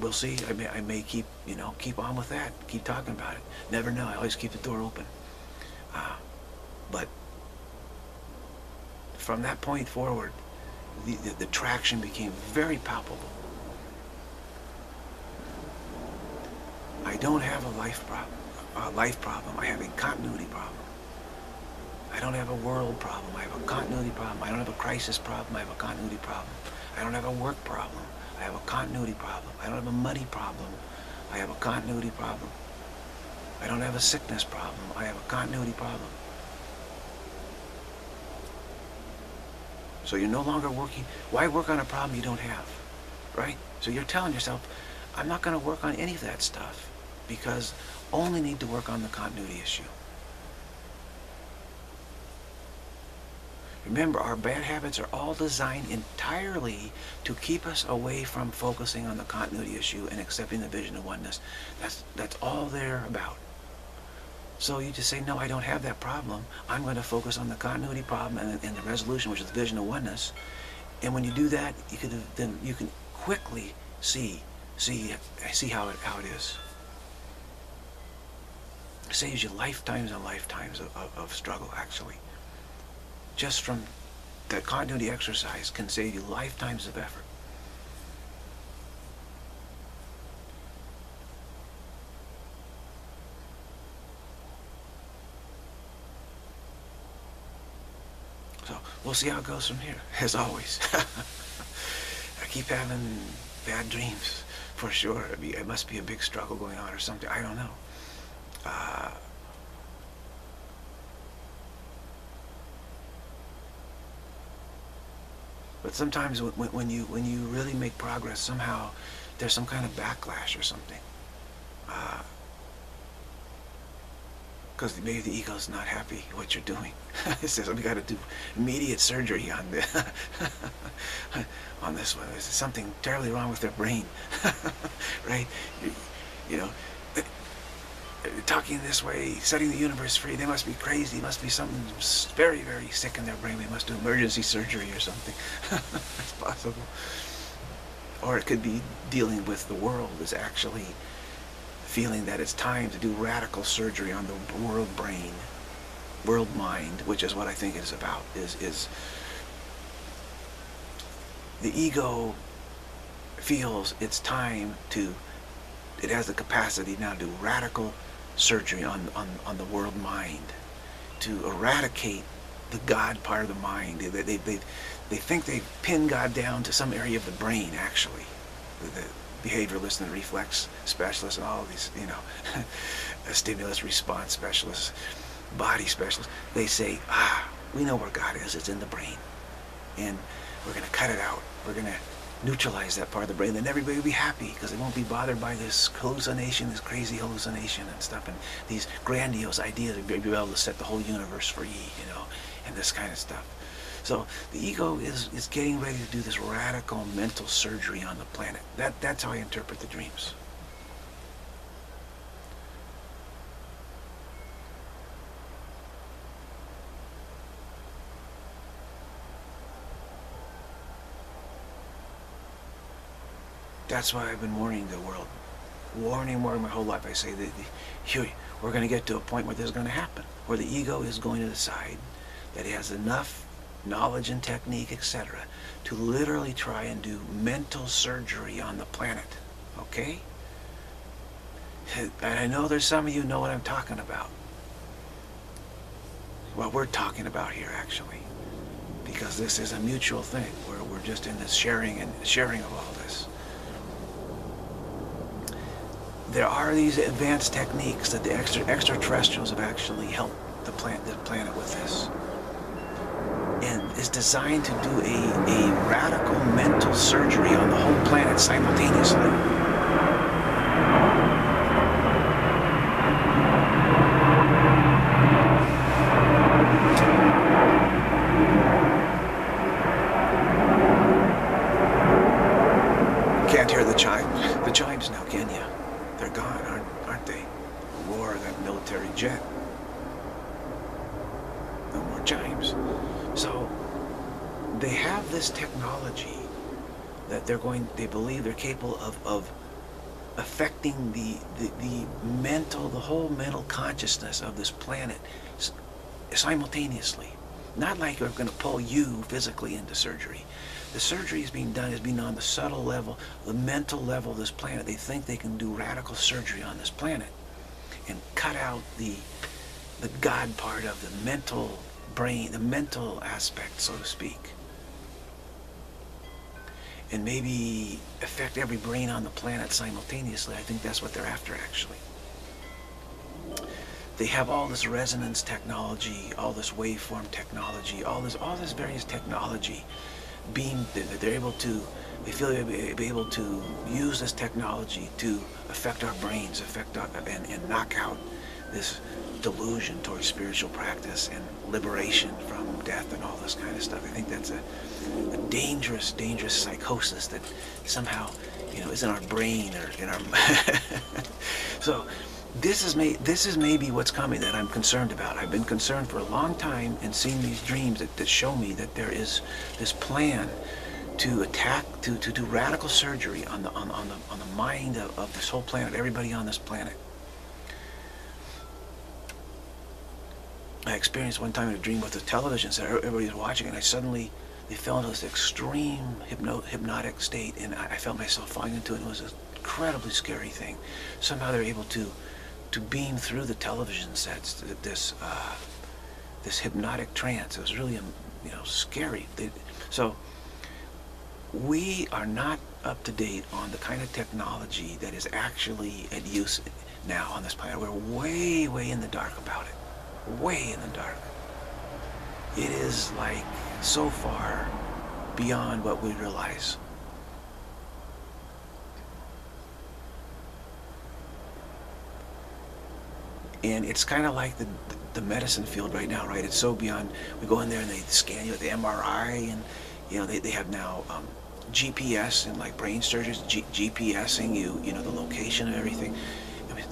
we'll see. I may, I may keep, you know, keep on with that. Keep talking about it. Never know. I always keep the door open. Uh, but from that point forward, the, the, the traction became very palpable. I don't have a life problem, a life problem. I have a continuity problem. I don't have a world problem. I have a continuity problem. I don't have a crisis problem. I have a continuity problem. I don't have a work problem. I have a continuity problem. I don't have a money problem. I have a continuity problem. I don't have a sickness problem. I have a continuity problem. So you're no longer working. Why work on a problem you don't have? Right? So you're telling yourself, I'm not going to work on any of that stuff because only need to work on the continuity issue. Remember, our bad habits are all designed entirely to keep us away from focusing on the continuity issue and accepting the vision of oneness. That's, that's all they're about. So you just say, no, I don't have that problem. I'm going to focus on the continuity problem and, and the resolution, which is the vision of oneness. And when you do that, you can then you can quickly see see see how it how it is. It saves you lifetimes and lifetimes of, of, of struggle, actually. Just from that continuity exercise can save you lifetimes of effort. So we'll see how it goes from here, as always. I keep having bad dreams, for sure. it must be a big struggle going on or something. I don't know. Uh, but sometimes when, when you when you really make progress, somehow there's some kind of backlash or something. Uh, because maybe the ego's not happy what you're doing. it says we got to do immediate surgery on this on this one. There's something terribly wrong with their brain, right? You, you know, uh, talking this way, setting the universe free. They must be crazy. Must be something very, very sick in their brain. We must do emergency surgery or something. That's possible. Or it could be dealing with the world is actually feeling that it's time to do radical surgery on the world brain, world mind, which is what I think it is about, is, is the ego feels it's time to, it has the capacity now to do radical surgery on, on, on the world mind, to eradicate the God part of the mind. They, they, they, they think they pin God down to some area of the brain, actually. The, behavioralist and reflex specialists and all these, you know, stimulus response specialists, body specialists, they say, ah, we know where God is. It's in the brain. And we're going to cut it out. We're going to neutralize that part of the brain, then everybody will be happy because they won't be bothered by this hallucination, this crazy hallucination and stuff, and these grandiose ideas of being able to set the whole universe free, you know, and this kind of stuff. So the ego is, is getting ready to do this radical mental surgery on the planet. That, that's how I interpret the dreams. That's why I've been warning the world. Warning, warning my whole life. I say that we're going to get to a point where this is going to happen, where the ego is going to decide that it has enough knowledge and technique, etc., to literally try and do mental surgery on the planet. Okay? And I know there's some of you know what I'm talking about. What we're talking about here, actually. Because this is a mutual thing, where we're just in this sharing and sharing of all this there are these advanced techniques that the extra, extraterrestrials have actually helped the, planet, the planet with this. Designed to do a, a radical mental surgery on the whole planet simultaneously. Capable of, of affecting the, the, the mental, the whole mental consciousness of this planet simultaneously. Not like we're going to pull you physically into surgery. The surgery is being done is being on the subtle level, the mental level of this planet. They think they can do radical surgery on this planet and cut out the the God part of the mental brain, the mental aspect, so to speak and maybe affect every brain on the planet simultaneously. I think that's what they're after, actually. They have all this resonance technology, all this waveform technology, all this, all this various technology. Being, they're able to, they feel they'll be able to use this technology to affect our brains, affect our, and, and knock out this delusion towards spiritual practice and liberation from death and all this kind of stuff. I think that's a, a dangerous, dangerous psychosis that somehow, you know, is in our brain or in our. so, this is may this is maybe what's coming that I'm concerned about. I've been concerned for a long time and seen these dreams that, that show me that there is this plan to attack, to, to do radical surgery on the on, on the on the mind of, of this whole planet, everybody on this planet. I experienced one time in a dream with the television set. Everybody was watching, and I suddenly they fell into this extreme hypno hypnotic state, and I, I, felt myself falling into it. It was an incredibly scary thing. Somehow they're able to to beam through the television sets this uh, this hypnotic trance. It was really um, you know scary. They, so we are not up to date on the kind of technology that is actually at use now on this planet. We're way, way in the dark about it way in the dark. It is like so far beyond what we realize. And it's kind of like the, the medicine field right now, right? It's so beyond, we go in there and they scan you with the MRI and, you know, they, they have now um, GPS and like brain surgeons G GPSing you, you know, the location of everything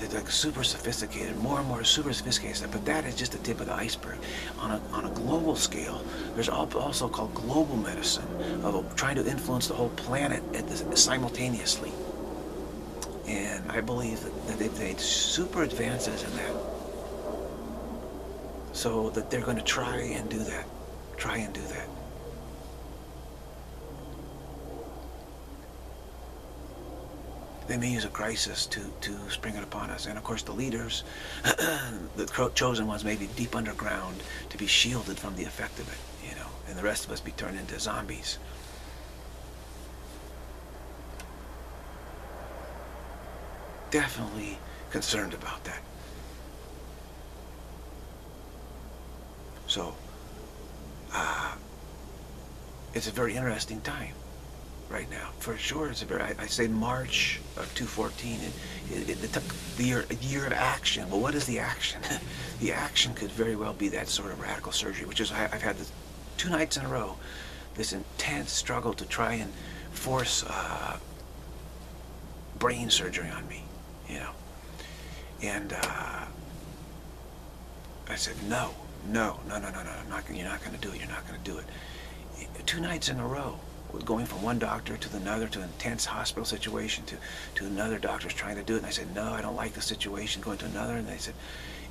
they're like super sophisticated, more and more super sophisticated. But that is just the tip of the iceberg. On a, on a global scale, there's also called global medicine of trying to influence the whole planet at this, simultaneously. And I believe that, that they've made super advances in that. So that they're going to try and do that. Try and do that. They may use a crisis to, to spring it upon us. And of course, the leaders, the chosen ones, may be deep underground to be shielded from the effect of it, you know, and the rest of us be turned into zombies. Definitely concerned about that. So, uh, it's a very interesting time right now. For sure, it's a very, I, I say March of 214. It, it, it, took the year, year of action. Well, what is the action? the action could very well be that sort of radical surgery, which is, I, have had this two nights in a row, this intense struggle to try and force uh, brain surgery on me, you know. And uh, I said, no, no, no, no, no, no, I'm not, you're not going to do it, you're not going to do it. Two nights in a row, going from one doctor to another to an intense hospital situation to, to another doctor's trying to do it. And I said, no, I don't like the situation. Going to another, and they said,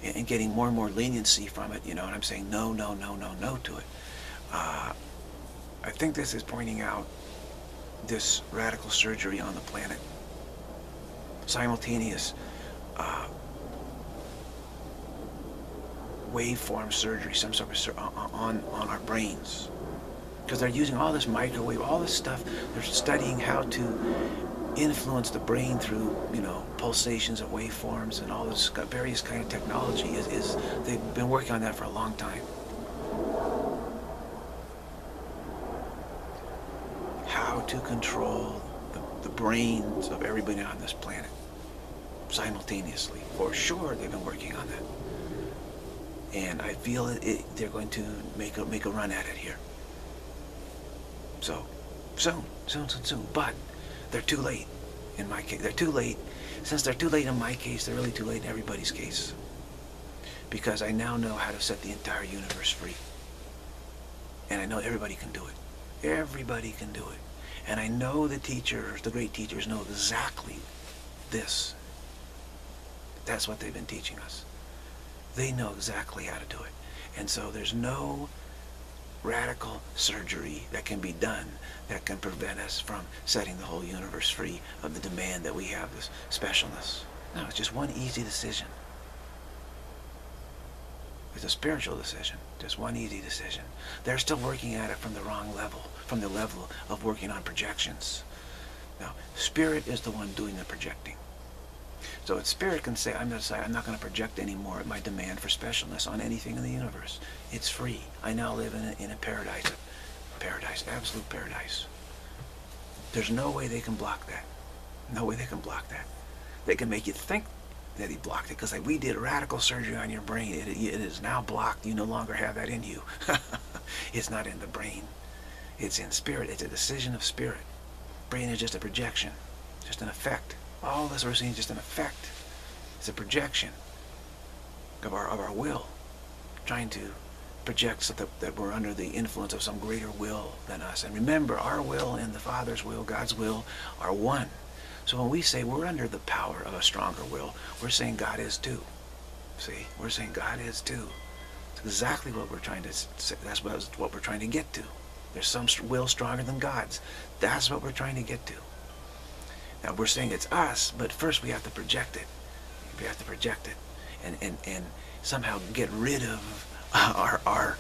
and getting more and more leniency from it, you know, and I'm saying no, no, no, no, no to it. Uh, I think this is pointing out this radical surgery on the planet. Simultaneous uh, waveform surgery, some sort of on, on our brains because they're using all this microwave, all this stuff. They're studying how to influence the brain through, you know, pulsations and waveforms and all this various kind of technology. Is, is they've been working on that for a long time. How to control the, the brains of everybody on this planet simultaneously. For sure, they've been working on that. And I feel it, it, they're going to make a, make a run at it here. So, soon, soon, soon, soon. But they're too late in my case. They're too late. Since they're too late in my case, they're really too late in everybody's case. Because I now know how to set the entire universe free. And I know everybody can do it. Everybody can do it. And I know the teachers, the great teachers, know exactly this. That's what they've been teaching us. They know exactly how to do it. And so there's no radical surgery that can be done that can prevent us from setting the whole universe free of the demand that we have this specialness. No, it's just one easy decision. It's a spiritual decision, just one easy decision. They're still working at it from the wrong level, from the level of working on projections. Now, spirit is the one doing the projecting. So its spirit can say, I'm say, I'm not going to project anymore my demand for specialness on anything in the universe. It's free. I now live in a, in a paradise, paradise, absolute paradise. There's no way they can block that. No way they can block that. They can make you think that he blocked it because like, we did radical surgery on your brain. It, it is now blocked. You no longer have that in you. it's not in the brain. It's in spirit. It's a decision of spirit. Brain is just a projection, just an effect. All this we're seeing is just an effect. It's a projection of our, of our will, trying to project so that, that we're under the influence of some greater will than us. And remember, our will and the Father's will, God's will, are one. So when we say we're under the power of a stronger will, we're saying God is too. See, we're saying God is too. It's exactly what we're trying to say. That's what we're trying to get to. There's some will stronger than God's. That's what we're trying to get to. Now we're saying it's us, but first we have to project it. We have to project it and, and, and somehow get rid of our, our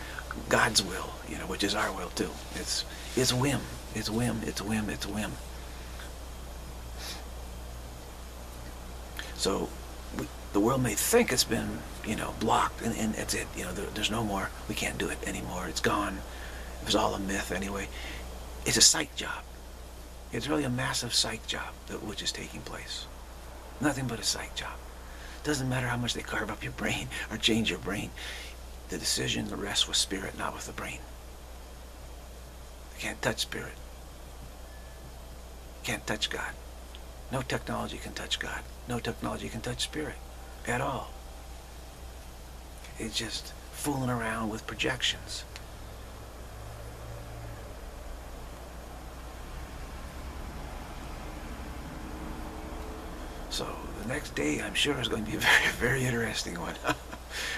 God's will, you know, which is our will too. It's, it's whim. It's whim. It's whim. It's whim. So we, the world may think it's been, you know, blocked and, and that's it. You know, there, there's no more. We can't do it anymore. It's gone. It was all a myth anyway. It's a psych job. It's really a massive psych job that, which is taking place. Nothing but a psych job. Doesn't matter how much they carve up your brain or change your brain. The decision, the rest with spirit, not with the brain. They can't touch spirit. Can't touch God. No technology can touch God. No technology can touch spirit at all. It's just fooling around with projections. So the next day, I'm sure, is going to be a very, very interesting one.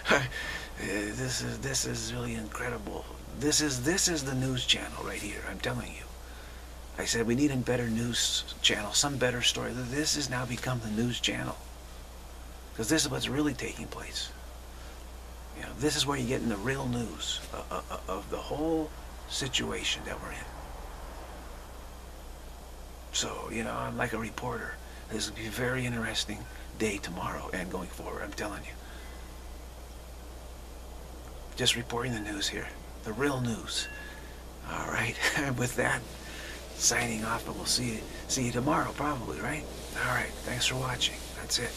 Eh, this is this is really incredible. This is this is the news channel right here. I'm telling you. I said we need a better news channel, some better story. This has now become the news channel because this is what's really taking place. You know, this is where you're getting the real news of, of, of the whole situation that we're in. So, you know, I'm like a reporter. This will be a very interesting day tomorrow and going forward, I'm telling you. Just reporting the news here. The real news. All right. With that, signing off, and we'll see you, see you tomorrow probably, right? All right. Thanks for watching. That's it.